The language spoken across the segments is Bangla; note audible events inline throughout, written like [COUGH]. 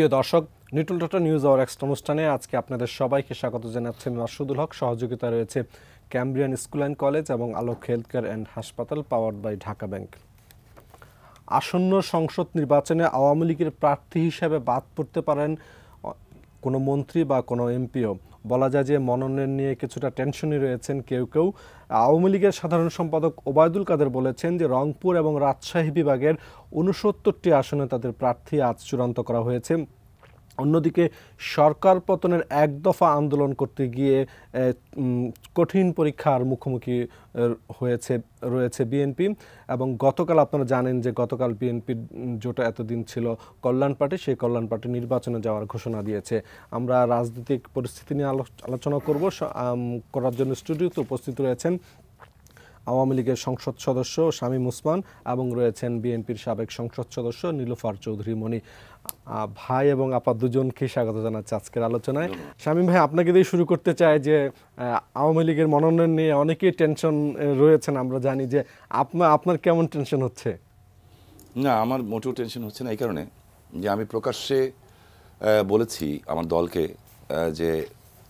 প্রিয় দর্শক, নিটুল ডটা নিউজ আওয়ার এক্সট্রা অনুষ্ঠানে আজকে আপনাদের সবাইকে স্বাগত জানাচ্ছেন মাসুদুল হক সহযোগিতা রয়েছে ক্যাম্ব্রিয়ান স্কুল অ্যান্ড কলেজ এবং আলোক হেলথ কেয়ার অ্যান্ড হাসপাতাল পাওয়ার্ড বাই ঢাকা ব্যাংক। আসন্ন সংসদ নির্বাচনে আওয়ামী লীগের প্রার্থী হিসেবে বাদ পড়তে পারেন কোনো মন্ত্রী বা কোনো এমপিও। বলা যায় যে মনোনয়ন নিয়ে কিছুটা টেনশনই রয়েছেন কেউ কেউ। আওয়ামী লীগের সাধারণ সম্পাদক ওবায়দুল কাদের বলেছেন যে রংপুর এবং রাজশাহী বিভাগের উনসত্তরটি আসনে তাদের প্রার্থী আজ চূড়ান্ত করা হয়েছে। অন্যদিকে সরকার পতনের এক দফা আন্দোলন করতে গিয়ে কঠিন পরীক্ষার মুখোমুখি হয়েছে, রয়েছে বিএনপি এবং গতকাল আপনারা জানেন যে গতকাল বিএনপির যেটা এতদিন ছিল কল্যাণ পার্টি, সেই কল্যাণ পার্টি নির্বাচনে যাওয়ার ঘোষণা দিয়েছে। আমরা রাজনৈতিক পরিস্থিতি নিয়ে আলো- আলোচনা করব করার জন্য স্টুডিওতে উপস্থিত রয়েছেন আওয়ামী লীগের সংসদ সদস্য শামীম উসমান এবং রয়েছেন বিএনপির সাবেক সংসদ সদস্য নীলুফার চৌধুরী মণি। ভাই এবং আপা দুজনকে স্বাগত জানাচ্ছি আজকের আলোচনায়। শামীম ভাই আপনাকে দিয়ে শুরু করতে চাই যে আওয়ামী লীগের মনোনয়ন নিয়ে অনেকেই টেনশন রয়েছেন আমরা জানি যে আপনার আপনার কেমন টেনশন হচ্ছে? না আমার মোটেও টেনশন হচ্ছে না এই কারণে যে আমি প্রকাশ্যে বলেছি আমার দলকে যে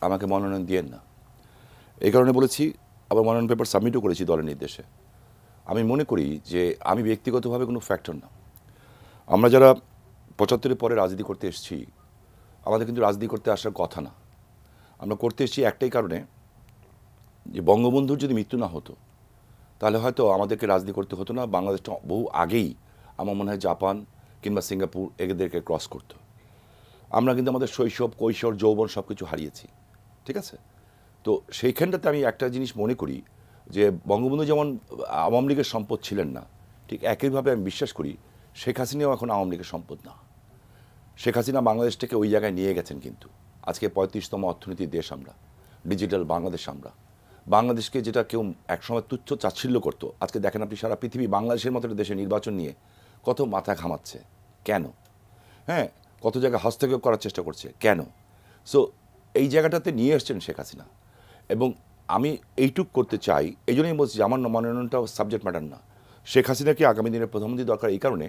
আমাকে মনোনয়ন দিয়েন না। এই কারণে বলেছি আবার মনোনয়ন পেপার সাবমিটও করেছি দলের নির্দেশে। আমি মনে করি যে আমি ব্যক্তিগতভাবে কোনো ফ্যাক্টর না। আমরা যারা পঁচাত্তরের পরে রাজনীতি করতে এসেছি, আমাদের কিন্তু রাজনীতি করতে আসার কথা না। আমরা করতে এসেছি একটাই কারণে যে বঙ্গবন্ধুর যদি মৃত্যু না হতো, তাহলে হয়তো আমাদেরকে রাজনীতি করতে হতো না। বাংলাদেশটা বহু আগেই আমার মনে হয় জাপান কিংবা সিঙ্গাপুর এদেরকে ক্রস করতো। আমরা কিন্তু আমাদের শৈশব, কৈশোর, যৌবন সব কিছু হারিয়েছি। ঠিক আছে? তো সেইখানটাতে আমি একটা জিনিস মনে করি যে বঙ্গবন্ধু যেমন আওয়ামী লীগের সম্পদ ছিলেন না, ঠিক একইভাবে আমি বিশ্বাস করি শেখ হাসিনাও এখন আওয়ামী লীগের সম্পদ না। শেখ হাসিনা বাংলাদেশটাকে ওই জায়গায় নিয়ে গেছেন কিন্তু। আজকে পঁয়ত্রিশতম অর্থনীতির দেশ আমরা, ডিজিটাল বাংলাদেশ আমরা। বাংলাদেশকে যেটা কেউ একসময় তুচ্ছ চাচ্ছিল্য করতো, আজকে দেখেন আপনি সারা পৃথিবী বাংলাদেশের মতো দেশে নির্বাচন নিয়ে কত মাথা ঘামাচ্ছে। কেন? হ্যাঁ কত জায়গায় হস্তক্ষেপ করার চেষ্টা করছে। কেন? সো এই জায়গাটাতে নিয়ে এসছেন শেখ হাসিনা। এবং আমি এইটুক করতে চাই, এই জন্যই বলছি যে আমার মনোনয়নটাও সাবজেক্ট ম্যাটার না। শেখ হাসিনাকে আগামী দিনের প্রধানমন্ত্রী দরকার এই কারণে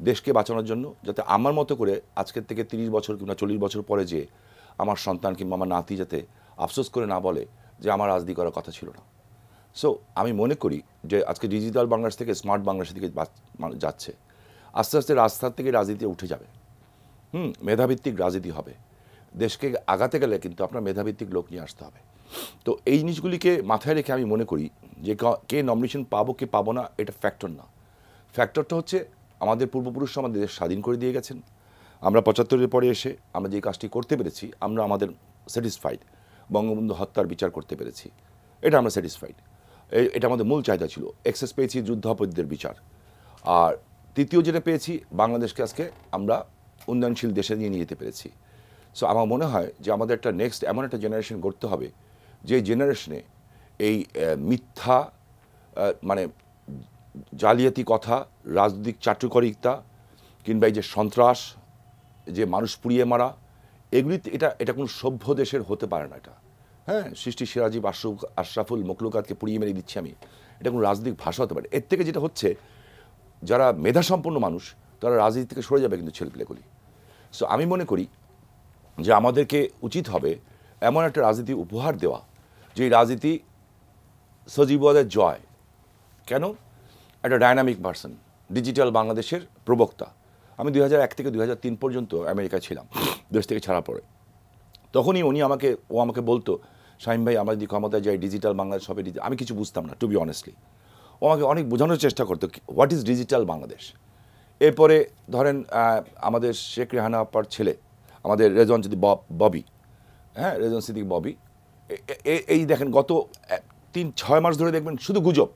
দেশকে বাঁচানোর জন্য, যাতে আমার মতো করে আজকের থেকে তিরিশ বছর কিংবা চল্লিশ বছর পরে যে আমার সন্তান কিংবা আমার নাতি যাতে আফসোস করে না বলে যে আমার রাজনীতি করার কথা ছিল না। সো আমি মনে করি যে আজকে ডিজিটাল বাংলাদেশ থেকে স্মার্ট বাংলাদেশের দিকে যাচ্ছে। আস্তে আস্তে রাস্তার থেকে রাজনীতি উঠে যাবে। হুম, মেধাভিত্তিক রাজনীতি হবে। দেশকে আগাতে গেলে কিন্তু আপনার মেধাভিত্তিক লোক নিয়ে আসতে হবে। তো এই জিনিসগুলিকে মাথায় রেখে আমি মনে করি যে কে নমিনেশন পাবো, কে পাবো না, এটা ফ্যাক্টর না। ফ্যাক্টরটা হচ্ছে আমাদের পূর্বপুরুষরা আমাদের দেশ স্বাধীন করে দিয়ে গেছেন। আমরা পঁচাত্তরের পরে এসে আমরা যে কাজটি করতে পেরেছি, আমরা আমাদের স্যাটিসফাইড বঙ্গবন্ধু হত্যার বিচার করতে পেরেছি। এটা আমরা স্যাটিসফাইড এটা আমাদের মূল চাহিদা ছিল। এক্সেস পেয়েছি যুদ্ধাপরাধীদের বিচার। আর তৃতীয় যেটা পেয়েছি, বাংলাদেশকে আজকে আমরা উন্নয়নশীল দেশে নিয়ে নিয়ে যেতে পেরেছি। সো আমার মনে হয় যে আমাদের একটা নেক্সট এমন একটা জেনারেশন গড়তে হবে যে জেনারেশনে এই মিথ্যা মানে জালিয়াতি কথা, রাজনৈতিক চাটুকরিতা কিংবা এই যে সন্ত্রাস, যে মানুষ পুড়িয়ে মারা, এগুলি এটা এটা কোনো সভ্য দেশের হতে পারে না এটা। হ্যাঁ সৃষ্টি সিরাজি আশরফ আশরাফুল মকলুকাতকে পুড়িয়ে মেরে দিচ্ছি আমি। এটা কোনো রাজনৈতিক ভাষা হতে পারে। এর থেকে যেটা হচ্ছে, যারা মেধাসম্পন্ন মানুষ, তারা রাজনীতি থেকে সরে যাবে কিন্তু ছেলেপিলেগুলি। সো আমি মনে করি যে আমাদেরকে উচিত হবে এমন একটা রাজনীতি উপহার দেওয়া যে রাজনীতি সজীবদের জয়। কেন? একটা ডায়নামিক পার্সন ডিজিটাল বাংলাদেশের প্রবক্তা। আমি দুই এক থেকে দুই হাজার তিন পর্যন্ত আমেরিকায় ছিলাম, দেশ থেকে ছাড়া পড়ে তখনই উনি আমাকে, ও আমাকে বলতো, শাহিম ভাই, আমরা যদি ক্ষমতায় যাই ডিজিটাল বাংলাদেশ হবে ডিজি-" আমি কিছু বুঝতাম না টু বি অনেস্টলি ও আমাকে অনেক বোঝানোর চেষ্টা করতো হোয়াট ইজ ডিজিটাল বাংলাদেশ? এরপরে ধরেন আমাদের শেখ রেহানা আপার ছেলে, আমাদের রেজন যদি ববি। হ্যাঁ রেজন সিদ্দিক ববি। এই দেখেন গত তিন ছয় মাস ধরে দেখবেন শুধু গুজব।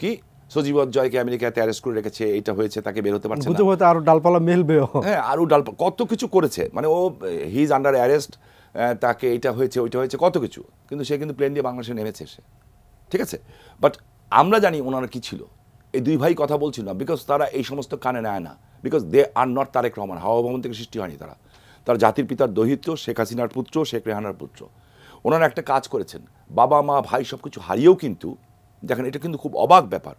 কি? সজীব জয়কে আমেরিকাতে অ্যারেস্ট করে রেখেছে এটা হয়েছে তাকে বের হতে পারছে গুজব হয়তো আরও ডালপালা মেলবেও হ্যাঁ আরও ডাল কত কিছু করেছে। মানে ও হি ইজ আন্ডার অ্যারেস্ট তাকে এটা হয়েছে ওইটা হয়েছে কত কিছু। কিন্তু সে কিন্তু প্লেন দিয়ে বাংলাদেশে নেমেছে সে। ঠিক আছে? বাট আমরা জানি ওনারা কি ছিল। এই দুই ভাই কথা বলছিল না বিকজ তারা এই সমস্ত কানে নেয় না। Because they are not Tarek Rahman Hawa Bhaban থেকে সৃষ্টি হয়নি তারা। তার জাতির পিতার দহিত্র শেখ হাসিনার পুত্র শেখ রেহানার পুত্র। ওনারা একটা কাজ করেছেন। বাবা, মা, ভাই সব কিছু হারিয়েও কিন্তু দেখেন, এটা কিন্তু খুব অবাক ব্যাপার।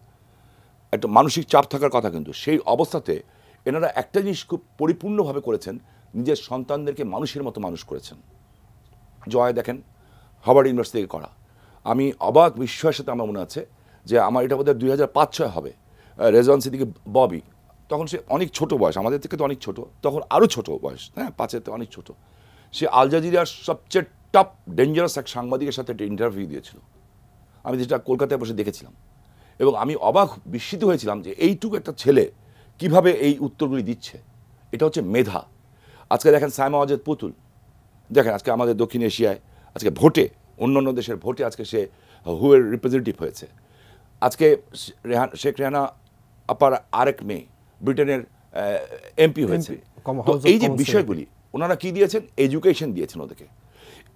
একটা মানসিক চাপ থাকার কথা কিন্তু, সেই অবস্থাতে এনারা একটা জিনিস খুব পরিপূর্ণভাবে করেছেন, নিজের সন্তানদেরকে মানুষের মতো মানুষ করেছেন। জয় দেখেন হার্ভার্ড ইউনিভার্সিটি থেকে করা। আমি অবাক বিস্ময়ের সাথে আমার মনে আছে যে আমার এটা বোধহয় দুই হাজার পাঁচ ছয় হবে রেজওয়ান সিদ্দিকি ববি। তখন সে অনেক ছোট বয়স, আমাদের থেকে তো অনেক ছোট, তখন আরও ছোট বয়স হ্যাঁ পাঁচের থেকে অনেক ছোট। সে আল জাজিরার সবচেয়ে টপ ডেঞ্জারাস এক সাংবাদিকের সাথে একটা ইন্টারভিউ দিয়েছিল। আমি যেটা কলকাতায় বসে দেখেছিলাম। এবং আমি অবাক বিস্মিত হয়েছিলাম যে এইটুকু একটা ছেলে কীভাবে এই উত্তরগুলি দিচ্ছে। এটা হচ্ছে মেধা। আজকে দেখেন সাইমা অজেদ পুতুল। দেখেন আজকে আমাদের দক্ষিণ এশিয়ায় আজকে ভোটে অন্যান্য দেশের ভোটে আজকে সে হুয়ের রিপ্রেজেন্টেটিভ হয়েছে। আজকে রেহান শেখ রেহানা আপার আরেক মেয়ে ব্রিটেনের এমপি হয়েছে। তো এই যে বিষয়গুলি ওনারা কি দিয়েছেন? এডুকেশন দিয়েছেন ওদেরকে।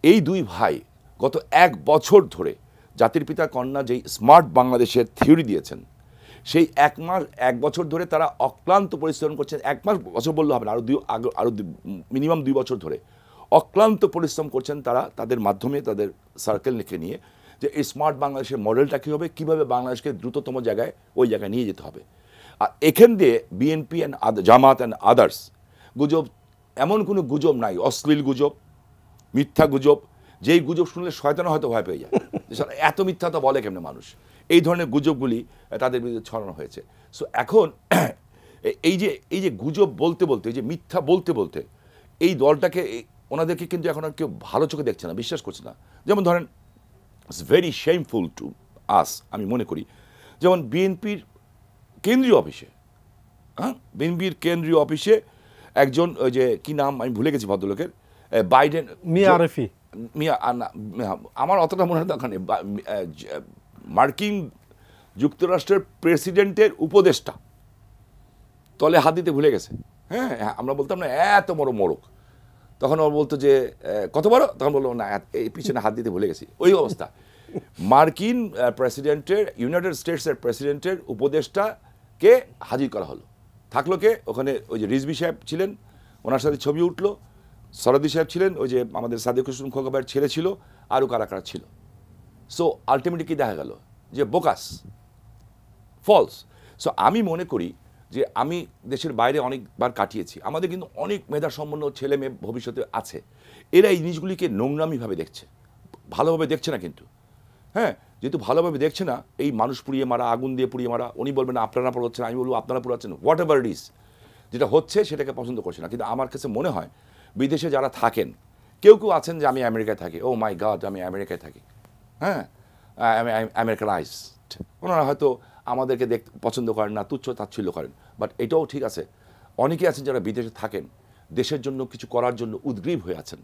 এই দুই ভাই গত এক বছর ধরে জাতির পিতা কন্যা যেই স্মার্ট বাংলাদেশের থিওরি দিয়েছেন, সেই এক মাস, এক বছর ধরে তারা অক্লান্ত পরিশ্রম করছেন। এক মাস, বছর বললে হবে না আরও দুই আরও মিনিমাম দুই বছর ধরে অক্লান্ত পরিশ্রম করছেন তারা তাদের মাধ্যমে, তাদের সার্কেল লিখে নিয়ে যে এই স্মার্ট বাংলাদেশের মডেলটা কী হবে, কীভাবে বাংলাদেশকে দ্রুততম জায়গায় ওই জায়গায় নিয়ে যেতে হবে। আর এখান দিয়ে BNP and Jamaat and others গুজব, এমন কোনো গুজব নাই, অশ্লীল গুজব মিথ্যা গুজব, যেই গুজব শুনলে শয়তানা হয়তো ভয় পেয়ে যায়। এত মিথ্যাটা বলে কেমনে মানুষ? এই ধরনের গুজবগুলি তাদের বিরুদ্ধে ছড়ানো হয়েছে। সো এখন [CLEARS THROAT] এই যে এই যে গুজব বলতে বলতে, এই যে মিথ্যা বলতে বলতে, এই দলটাকে ওনাদেরকে কিন্তু এখন আর কেউ ভালো চোখে দেখছে না, বিশ্বাস করছে না। যেমন ধরেন it's very shameful to us আমি মনে করি। যেমন বিএনপির কেন্দ্রীয় অফিসে হ্যাঁ? বিএনপির কেন্দ্রীয় অফিসে একজন, ওই যে, কী নাম, আমি ভুলে গেছি ভদ্রলোকের বাইডেন মিয়া আরেফি। মিয়া আমার অতটা মনে হয় আহ, মার্কিন যুক্তরাষ্ট্রের প্রেসিডেন্টের উপদেষ্টা তলে হাত দিতে ভুলে গেছে। হ্যাঁ হ্যাঁ, আমরা বলতাম না এত বড় মোড়ক তখন ও বলতো যে কত বড়? তখন বলল না এই পিছনে হাত দিতে ভুলে গেছি। ওই অবস্থা। মার্কিন প্রেসিডেন্টের ইউনাইটেড স্টেটসের প্রেসিডেন্টের উপদেষ্টাকে হাজির করা হলো। থাকল কে? ওখানে ওই যে রিজবি সাহেব ছিলেন ওনার সাথে ছবি উঠল। সরদি সাহেব ছিলেন, ওই যে আমাদের সাদেক হোসেন খোকাবাইয়ের ছেলে ছিল, আরও কারা কারা ছিল। সো আলটিমেটলি কি দেখা গেল? যে বোকাস ফলস সো আমি মনে করি যে আমি দেশের বাইরে অনেকবার কাটিয়েছি, আমাদের কিন্তু অনেক মেধা সম্পন্ন ছেলে মেয়ে ভবিষ্যতে আছে। এরা এই জিনিসগুলিকে নোংরামিভাবে দেখছে, ভালোভাবে দেখছে না কিন্তু। হ্যাঁ যেহেতু ভালোভাবে দেখছে না, এই মানুষ পুড়িয়ে মারা, আগুন দিয়ে পুড়িয়ে মারা, উনি বলবেন, আপনারা পড়াচ্ছেন, আমি বলব, আপনারা পড়াচ্ছেন হোয়াট এভার ইট ইস যেটা হচ্ছে, সেটাকে পছন্দ করছে না। কিন্তু আমার কাছে মনে হয় বিদেশে যারা থাকেন, কেউ কেউ আছেন যে আমি আমেরিকায় থাকি। ও মাই গড আমি আমেরিকায় থাকি। হ্যাঁ? আমি আমেরিকানাইজড। ওনারা হয়তো আমাদেরকে দেখ পছন্দ করেন না, তুচ্ছ তাচ্ছিল্য করেন। বাট এটাও ঠিক আছে। অনেকে আছেন যারা বিদেশে থাকেন, দেশের জন্য কিছু করার জন্য উদ্গ্রীব হয়ে আছেন।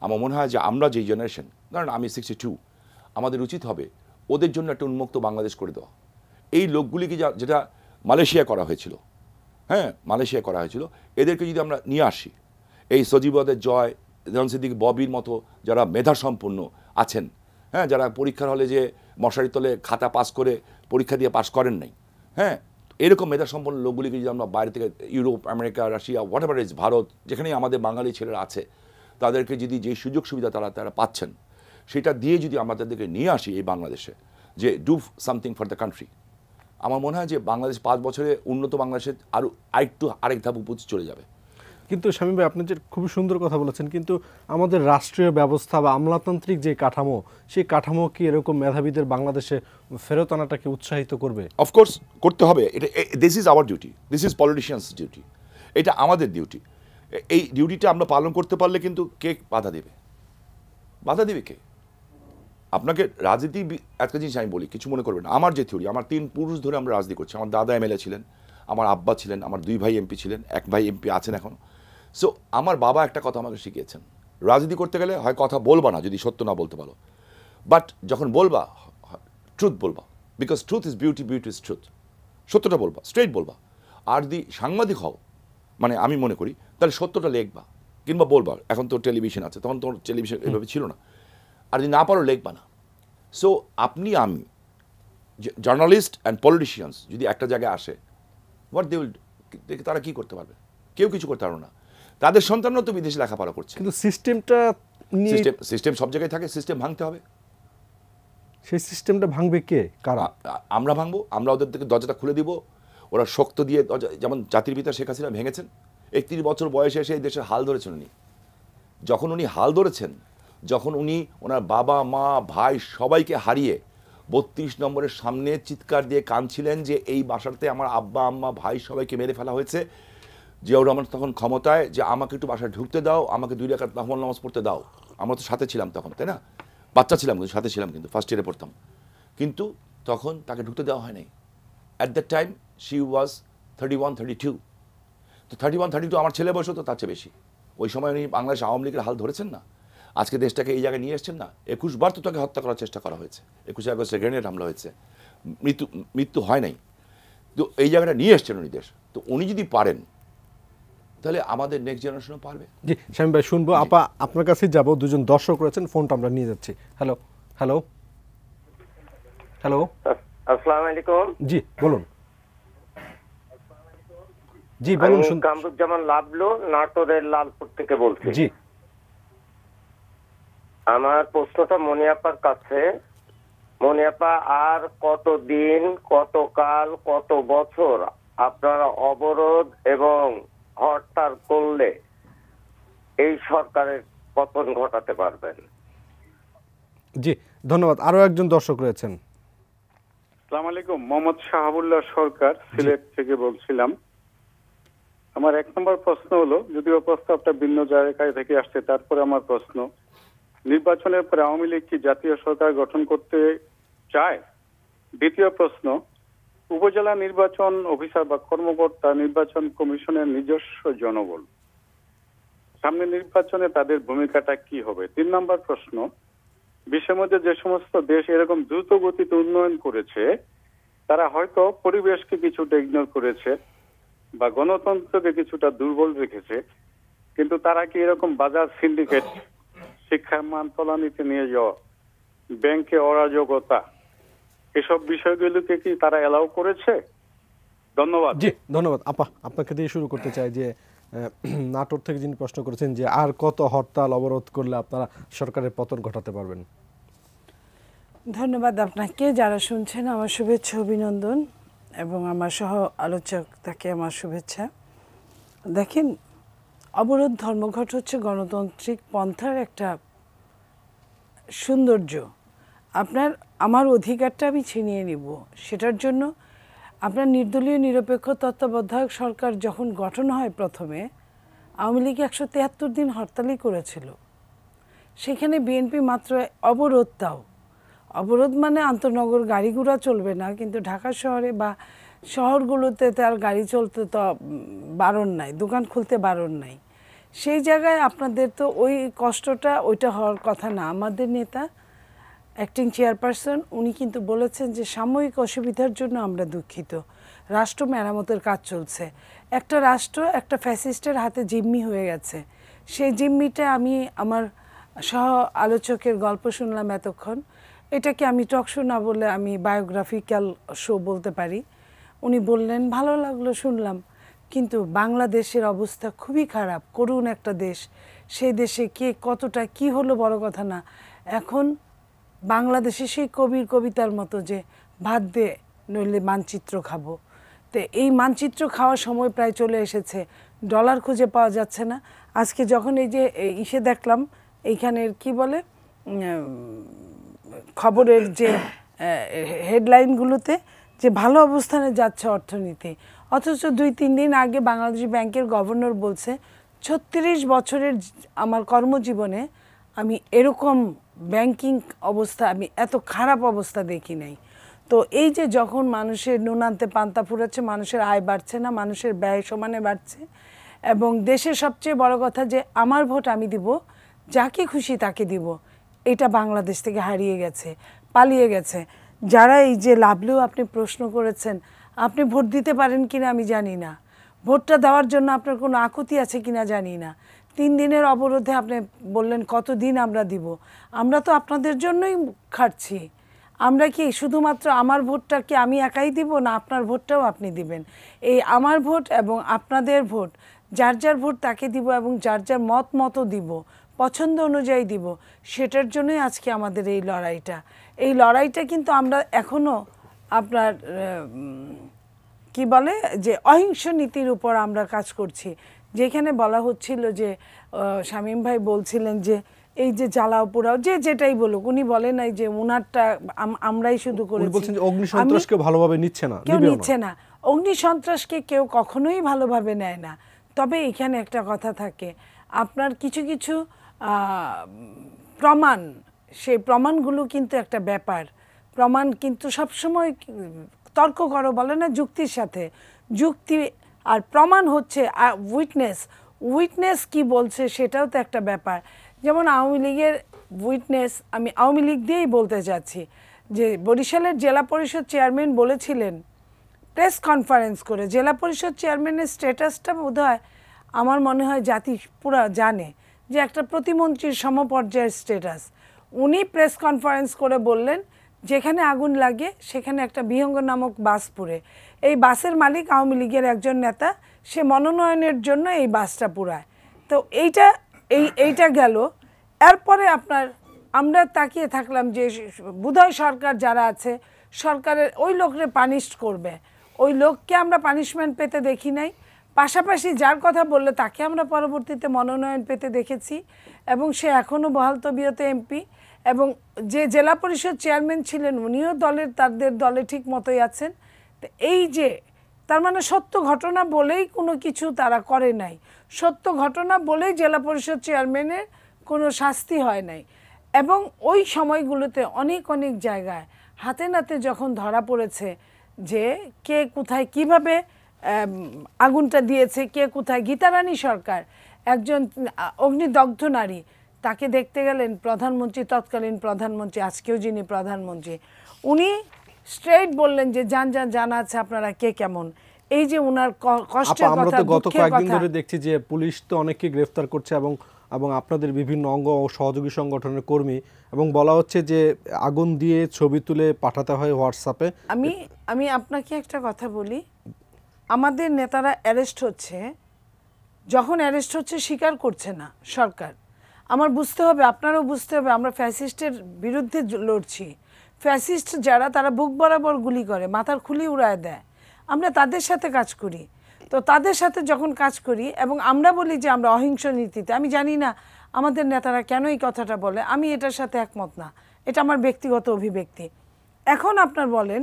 আমার মনে হয় যে আমরা যেই জেনারেশন ধরেন আমি সিক্সটি টু আমাদের উচিত হবে ওদের জন্য একটা উন্মুক্ত বাংলাদেশ করে দেওয়া। এই লোকগুলিকে যা যেটা মালয়েশিয়া করা হয়েছিল। হ্যাঁ মালয়েশিয়া করা হয়েছিল। এদেরকে যদি আমরা নিয়ে আসি এই সজীবদের জয় জন সিদ্দিক ববির মতো যারা মেধা সম্পন্ন আছেন হ্যাঁ যারা পরীক্ষার হলে যে মশারি তলে খাতা পাস করে পরীক্ষা দিয়ে পাস করেন নাই হ্যাঁ এরকম মেধা সম্পন্ন লোকগুলিকে যদি আমরা বাইরে থেকে Europe, America, Russia whatever is Bharat, যেখানেই আমাদের বাঙালি ছেলেরা আছে, তাদেরকে যদি যে সুযোগ সুবিধা তারা তারা পাচ্ছেন, সেটা দিয়ে যদি আমরা তাদেরকে নিয়ে আসি এই বাংলাদেশে, যে do something for the country আমার মনে হয় যে বাংলাদেশ পাঁচ বছরে উন্নত বাংলাদেশের আরও আরেকটু আরেক ধাপ উপর চলে যাবে। কিন্তু স্বামী ভাই, আপনি যে খুবই সুন্দর কথা বলেছেন, কিন্তু আমাদের রাষ্ট্রীয় ব্যবস্থা বা আমলাতান্ত্রিক যে কাঠামো, সেই কাঠামো কি এরকম মেধাবীদের বাংলাদেশে ফেরত আনাটাকে উৎসাহিত করবে? অফকোর্স করতে হবে। এটা this is our duty this is politicians duty এটা আমাদের ডিউটি এই ডিউটিটা আমরা পালন করতে পারলে কিন্তু কে বাধা দেবে? বাধা দেবে কে? আপনাকে রাজনীতি একটা জিনিস আমি বলি, কিছু মনে করবেন। আমার যে থিওরি আমার তিন পুরুষ ধরে আমরা রাজনীতি করছি। আমার দাদা এমএলএ ছিলেন, আমার আব্বা ছিলেন, আমার দুই ভাই এমপি ছিলেন, এক ভাই এমপি আছেন এখন। সো আমার বাবা একটা কথা আমাকে শিখিয়েছেন। রাজনীতি করতে গেলে হয় কথা বলবা না যদি সত্য না বলতে পারো। বাট যখন বলবা ট্রুথ বলবা। Because truth is beauty beauty is truth সত্যটা বলবা স্ট্রেট বলবা। আর যদি সাংবাদিক হও মানে আমি মনে করি তাহলে সত্যটা লেখবা কিংবা বলবা। এখন তো টেলিভিশন আছে তখন তো টেলিভিশন এভাবে ছিল না। আর যদি না পারো লেখবা না। সো আপনি আমি জার্নালিস্ট অ্যান্ড পলিটিশিয়ানস যদি একটা জায়গায় আসে হোয়াট দে উইল তারা কী করতে পারবে? কেউ কিছু করতে পারবে না। তাদের সন্তানরা তো বিদেশে লেখাপড়া করছে। কিন্তু সিস্টেমটা সিস্টেম সিস্টেম সব জায়গায় থাকে সিস্টেম ভাঙতে হবে। সেই সিস্টেমটা ভাঙবে কে? কারা? আমরা ভাঙবো আমরা ওদের থেকে দরজাটা খুলে দিব। ওরা শক্ত দিয়ে দরজা যেমন জাতির পিতা শেখ হাসিনা ভেঙেছেন একত্রিশ বছর বয়সে এসে এই দেশের হাল ধরেছেন উনি। যখন উনি হাল ধরেছেন যখন উনি ওনার বাবা মা ভাই সবাইকে হারিয়ে বত্রিশ নম্বরের সামনে চিৎকার দিয়ে কাঁদছিলেন যে এই বাসাতে আমার আব্বা আম্মা ভাই সবাইকে মেরে ফেলা হয়েছে জিয়াউর রহমান তখন ক্ষমতায় যে আমাকে একটু বাসায় ঢুকতে দাও, আমাকে দুই রেখাত নাহমল নামাজ পড়তে দাও। আমরা তো সাথে ছিলাম তখন, তাই না? বাচ্চা ছিলাম, কিন্তু সাথে ছিলাম কিন্তু ফার্স্ট ইয়ারে পড়তাম। কিন্তু তখন তাকে ঢুকতে দেওয়া হয় নাই। At the time she was thirty one thirty two তো থার্টি ওয়ান থার্টি টু আমার ছেলে বয়সও তো তার চেয়ে বেশি। ওই সময় উনি বাংলাদেশ আওয়ামী লীগের হাল ধরেছেন না? আজকে দেশটাকে এই জায়গায় নিয়ে এসছেন না? একুশ বার তো তাকে হত্যা করার চেষ্টা করা হয়েছে। একুশে আগস্টে গ্রেনেড হামলা হয়েছে। মৃত্যু মৃত্যু হয় নাই। তো এই জায়গাটা নিয়ে এসছেন উনি দেশ। তো উনি যদি পারেন তাহলে আমাদের নেক্সট জেনারেশনও পারবে। জি স্বামী ভাই শুনব। আপা আপনার কাছে যাব। দুজন দর্শক রয়েছেন ফোনটা আমরা নিয়ে যাচ্ছি। Hello hello hello. আসসালামু আলাইকুম। জি বলুন। জি বলুন কামরুজ্জামান লাভলো নাটোরের লালপুর থেকে বলছি। জি। আমার প্রশ্নটা মনিয়াপার কাছে। মনিয়াপা আর কত কতদিন কতকাল কত বছর আপনারা অবরোধ এবং হরতাল করলে এই সরকারের পতন ঘটাতে পারবেন। জি ধন্যবাদ। আরও একজন দর্শক রয়েছেন। আসসালামু আলাইকুম মোহাম্মদ শাহাবুল্লাহ সরকার সিলেট থেকে বলছিলাম। আমার এক নম্বর প্রশ্ন হলো যদিও প্রস্তাবটা ভিন্ন জায়গায় থেকে আসছে তারপরে আমার প্রশ্ন নির্বাচনের পরে আওয়ামী লীগ কি জাতীয় সরকার গঠন করতে চায়? দ্বিতীয় প্রশ্ন উপজেলা নির্বাচন অফিসার বা কর্মকর্তা নির্বাচন কমিশনের নিজস্ব জনবল। সামনে নির্বাচনে তাদের ভূমিকাটা কি হবে? তিন নম্বর প্রশ্ন, বিশ্বের মধ্যে যে সমস্ত দেশ এরকম দ্রুত গতিতে উন্নয়ন করেছে, তারা হয়তো পরিবেশকে কিছুটা ইগনোর করেছে বা গণতন্ত্রকে কিছুটা দুর্বল রেখেছে, কিন্তু তারা কি এরকম বাজার সিন্ডিকেট শিক্ষার মান তলানিতে নিয়ে যাওয়া ব্যাংকে অরাজকতা এসব বিষয়গুলোকে কি তারা এলাও করেছে? ধন্যবাদ। জি ধন্যবাদ। আপা আপনাকে দিয়ে শুরু করতে চাই যে নাটোর থেকে যিনি প্রশ্ন করেছেন যে আর কত হরতাল অবরোধ করলে আপনারা সরকারের পতন ঘটাতে পারবেন? ধন্যবাদ আপনাকে। যারা শুনছেন আমার শুভেচ্ছা অভিনন্দন এবং আমার সহ আলোচক তাকে আমার শুভেচ্ছা। দেখেন অবরোধ ধর্মঘট হচ্ছে গণতান্ত্রিক পন্থার একটা সৌন্দর্য। আপনার আমার অধিকারটা আমি ছিনিয়ে নিব। সেটার জন্য আপনার নির্দলীয় নিরপেক্ষ তত্ত্বাবধায়ক সরকার যখন গঠন হয় প্রথমে, আওয়ামী লীগ একশো তেহাত্তর দিন হরতালই করেছিল। সেখানে বিএনপি মাত্র অবরোধ তাও। অবরোধ মানে আন্তনগর গাড়ি ঘোড়া চলবে না, কিন্তু ঢাকা শহরে বা শহরগুলোতে তার গাড়ি চলতে তো বারণ নাই, দোকান খুলতে বারণ নাই। সেই জায়গায় আপনাদের তো ওই কষ্টটা, ওইটা হওয়ার কথা না। আমাদের নেতা অ্যাক্টিং চেয়ারপারসন উনি কিন্তু বলেছেন যে সাময়িক অসুবিধার জন্য আমরা দুঃখিত। রাষ্ট্র মেরামতের কাজ চলছে। একটা রাষ্ট্র একটা ফ্যাসিস্টের হাতে জিম্মি হয়ে গেছে। সেই জিম্মিটা আমি আমার সহ আলোচকের গল্প শুনলাম এতক্ষণ। এটাকে আমি টক শো না বলে আমি বায়োগ্রাফিক্যাল শো বলতে পারি। উনি বললেন, ভালো লাগল শুনলাম। কিন্তু বাংলাদেশের অবস্থা খুবই খারাপ। করুণ একটা দেশ। সেই দেশে কে কতটা কি হলো বড় কথা না। এখন বাংলাদেশে সেই কবির কবিতার মতো যে ভাত দে, নইলে মানচিত্র খাব। তো এই মানচিত্র খাওয়ার সময় প্রায় চলে এসেছে। ডলার খুঁজে পাওয়া যাচ্ছে না। আজকে যখন এই যে ইসে দেখলাম, এইখানের কি বলে খবরের যে হেডলাইনগুলোতে যে ভালো অবস্থানে যাচ্ছে অর্থনীতি। অথচ দুই, তিন দিন আগে বাংলাদেশ ব্যাংকের গভর্নর বলছে, ছত্রিশ বছরের আমার কর্মজীবনে আমি এরকম ব্যাংকিং অবস্থা, আমি এত খারাপ অবস্থা দেখি নাই। তো এই যে যখন মানুষের নুনান্তে পান্তা ফুরাচ্ছে, মানুষের আয় বাড়ছে না, মানুষের ব্যয় সমানে বাড়ছে, এবং দেশের সবচেয়ে বড় কথা যে আমার ভোট আমি দিব, যাকে খুশি তাকে দিব, এটা বাংলাদেশ থেকে হারিয়ে গেছে, পালিয়ে গেছে। যারা এই যে লাভলেও আপনি প্রশ্ন করেছেন, আপনি ভোট দিতে পারেন কিনা আমি জানি না। ভোটটা দেওয়ার জন্য আপনার কোনো আকুতি আছে কিনা জানি না। তিন দিনের অবরোধে আপনি বললেন কত দিন আমরা দিব? আমরা তো আপনাদের জন্যই খাটছি। আমরা কি শুধুমাত্র আমার ভোটটা কি আমি একাই দিব, না আপনার ভোটটাও আপনি দিবেন? এই আমার ভোট এবং আপনাদের ভোট, যার যার ভোট তাকে দিব এবং যার যার মত মতো দিব, পছন্দ অনুযায়ী দিব, সেটার জন্যই আজকে আমাদের এই লড়াইটা। এই লড়াইটা কিন্তু আমরা এখনও আপনার কি বলে, যে অহিংস নীতির উপর আমরা কাজ করছি। যেখানে বলা হচ্ছিল যে শামীম ভাই বলছিলেন যে এই যে জ্বালাও পোড়াও যে যেটাই বলুক উনি বলেন নাই যে উনারটা আমরাই শুধু করেছি। বলছেন যে অগ্নি সন্ত্রাসকে ভালোভাবে নিচ্ছে না কেউ নিচ্ছে না। অগ্নি সন্ত্রাসকে কেউ কখনোই ভালোভাবে নেয় না। তবে এখানে একটা কথা থাকে আপনার কিছু কিছু প্রমাণ সেই প্রমাণগুলো কিন্তু একটা ব্যাপার। প্রমাণ কিন্তু সবসময় তর্ক করো বলে না যুক্তির সাথে। যুক্তি আর প্রমাণ হচ্ছে উইটনেস উইটনেস কি বলছে সেটাও তো একটা ব্যাপার। যেমন আওয়ামী লীগের উইটনেস আমি আওয়ামী লীগ দিয়েই বলতে চাচ্ছি যে বরিশালের জেলা পরিষদ চেয়ারম্যান বলেছিলেন প্রেস কনফারেন্স করে, জেলা পরিষদ চেয়ারম্যানের স্ট্যাটাসটা বোধ আমার মনে হয় জাতি পুরা জানে যে একটা প্রতিমন্ত্রীর সমপর্যায়ের স্ট্যাটাস উনি প্রেস কনফারেন্স করে বললেন যেখানে আগুন লাগে, সেখানে একটা বিহঙ্গ নামক বাস পুড়ে। এই বাসের মালিক আওয়ামী লীগের একজন নেতা, সে মনোনয়নের জন্য এই বাসটা পুরায় তো এইটা, এই, এইটা গেল। এরপরে আপনার, আমরা তাকিয়ে থাকলাম যে বুধয় সরকার যারা আছে, সরকারের ওই লোকরে পানিশ করবে। ওই লোককে আমরা পানিশমেন্ট পেতে দেখি নাই। পাশাপাশি যার কথা বললে, তাকে আমরা পরবর্তীতে মনোনয়ন পেতে দেখেছি। এবং সে এখনও বহাল তবিয়তে এমপি। এবং যে জেলা পরিষদ চেয়ারম্যান ছিলেন উনিও দলের, তাদের দলে ঠিক মতোই আছেন। এই যে, তার মানে সত্য ঘটনা বলেই কোনো কিছু তারা করে নাই। সত্য ঘটনা বলেই জেলা পরিষদ চেয়ারম্যানের কোনো শাস্তি হয় নাই। এবং ওই সময়গুলোতে অনেক অনেক জায়গায় হাতে নাতে যখন ধরা পড়েছে যে কে কোথায় কীভাবে আগুনটা দিয়েছে, কে কোথায়, গীতারানী সরকার, একজন অগ্নিদগ্ধ নারী তাকে দেখতে গেলেন প্রধানমন্ত্রী তৎকালীন প্রধানমন্ত্রী আজকেও যিনি প্রধানমন্ত্রী উনি স্ট্রেট বললেন যে যান যান জানা আছে আপনারা কে কেমন? এই যে আপা কষ্টের আমরা তো গত কয়েকদিন ধরে দেখছি যে পুলিশ তো অনেককে গ্রেফতার করছে এবং এবং আপনাদের বিভিন্ন অঙ্গ ও সহযোগী সংগঠনের কর্মী এবং বলা হচ্ছে যে আগুন দিয়ে ছবি তুলে পাঠাতে হয় হোয়াটসঅ্যাপে আমি আমি আপনাকে একটা কথা বলি। আমাদের নেতারা অ্যারেস্ট হচ্ছে। যখন অ্যারেস্ট হচ্ছে স্বীকার করছে না সরকার। আমার বুঝতে হবে, আপনারও বুঝতে হবে, আমরা ফ্যাসিস্টের বিরুদ্ধে লড়ছি। ফ্যাসিস্ট যারা, তারা বুক বরাবর গুলি করে, মাথার খুলি উড়ায় দেয়। আমরা তাদের সাথে কাজ করি। তো তাদের সাথে যখন কাজ করি, এবং আমরা বলি যে আমরা অহিংস নীতিতে, আমি জানি না আমাদের নেতারা কেন এই কথাটা বলে, আমি এটার সাথে একমত না। এটা আমার ব্যক্তিগত অভিব্যক্তি। এখন আপনার বলেন,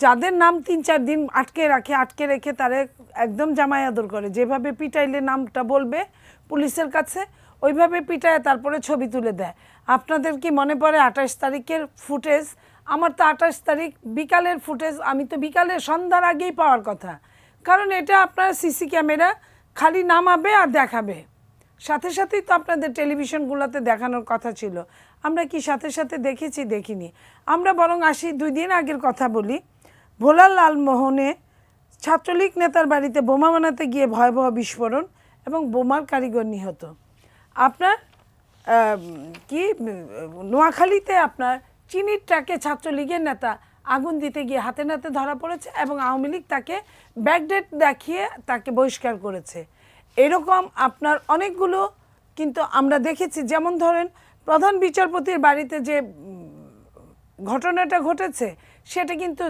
যাদের নাম তিন চার দিন আটকে রাখে, আটকে রেখে তারা একদম জামাই আদর করে, যেভাবে পিটাইলে নামটা বলবে পুলিশের কাছে ওইভাবে পিটায়, তারপরে ছবি তুলে দেয়। আপনাদের কি মনে পড়ে আঠাশ তারিখের ফুটেজ? আমার তো আঠাশ তারিখ বিকালের ফুটেজ, আমি তো বিকালের সন্ধ্যার আগেই পাওয়ার কথা। কারণ এটা আপনার সিসি ক্যামেরা খালি নামাবে আর দেখাবে। সাথে সাথেই তো আপনাদের টেলিভিশনগুলোতে দেখানোর কথা ছিল। আমরা কি সাথে সাথে দেখেছি? দেখিনি। আমরা বরং আসি দুই দিন আগের কথা বলি। ভোলার লালমোহনে ছাত্রলীগ নেতার বাড়িতে বোমা বানাতে গিয়ে ভয়াবহ বিস্ফোরণ এবং বোমার কারিগর নিহত। আপনার কি, নোয়াখালীতে আপনার চিনির ট্রাকে ছাত্রলীগের নেতা আগুন দিতে গিয়ে হাতে নাতে ধরা পড়েছে এবং আওয়ামী লীগ তাকে ব্যাকডেট দেখিয়ে তাকে বহিষ্কার করেছে। এরকম আপনার অনেকগুলো কিন্তু আমরা দেখেছি। যেমন ধরেন, প্রধান বিচারপতির বাড়িতে যে ঘটনাটা ঘটেছে, সেটা কিন্তু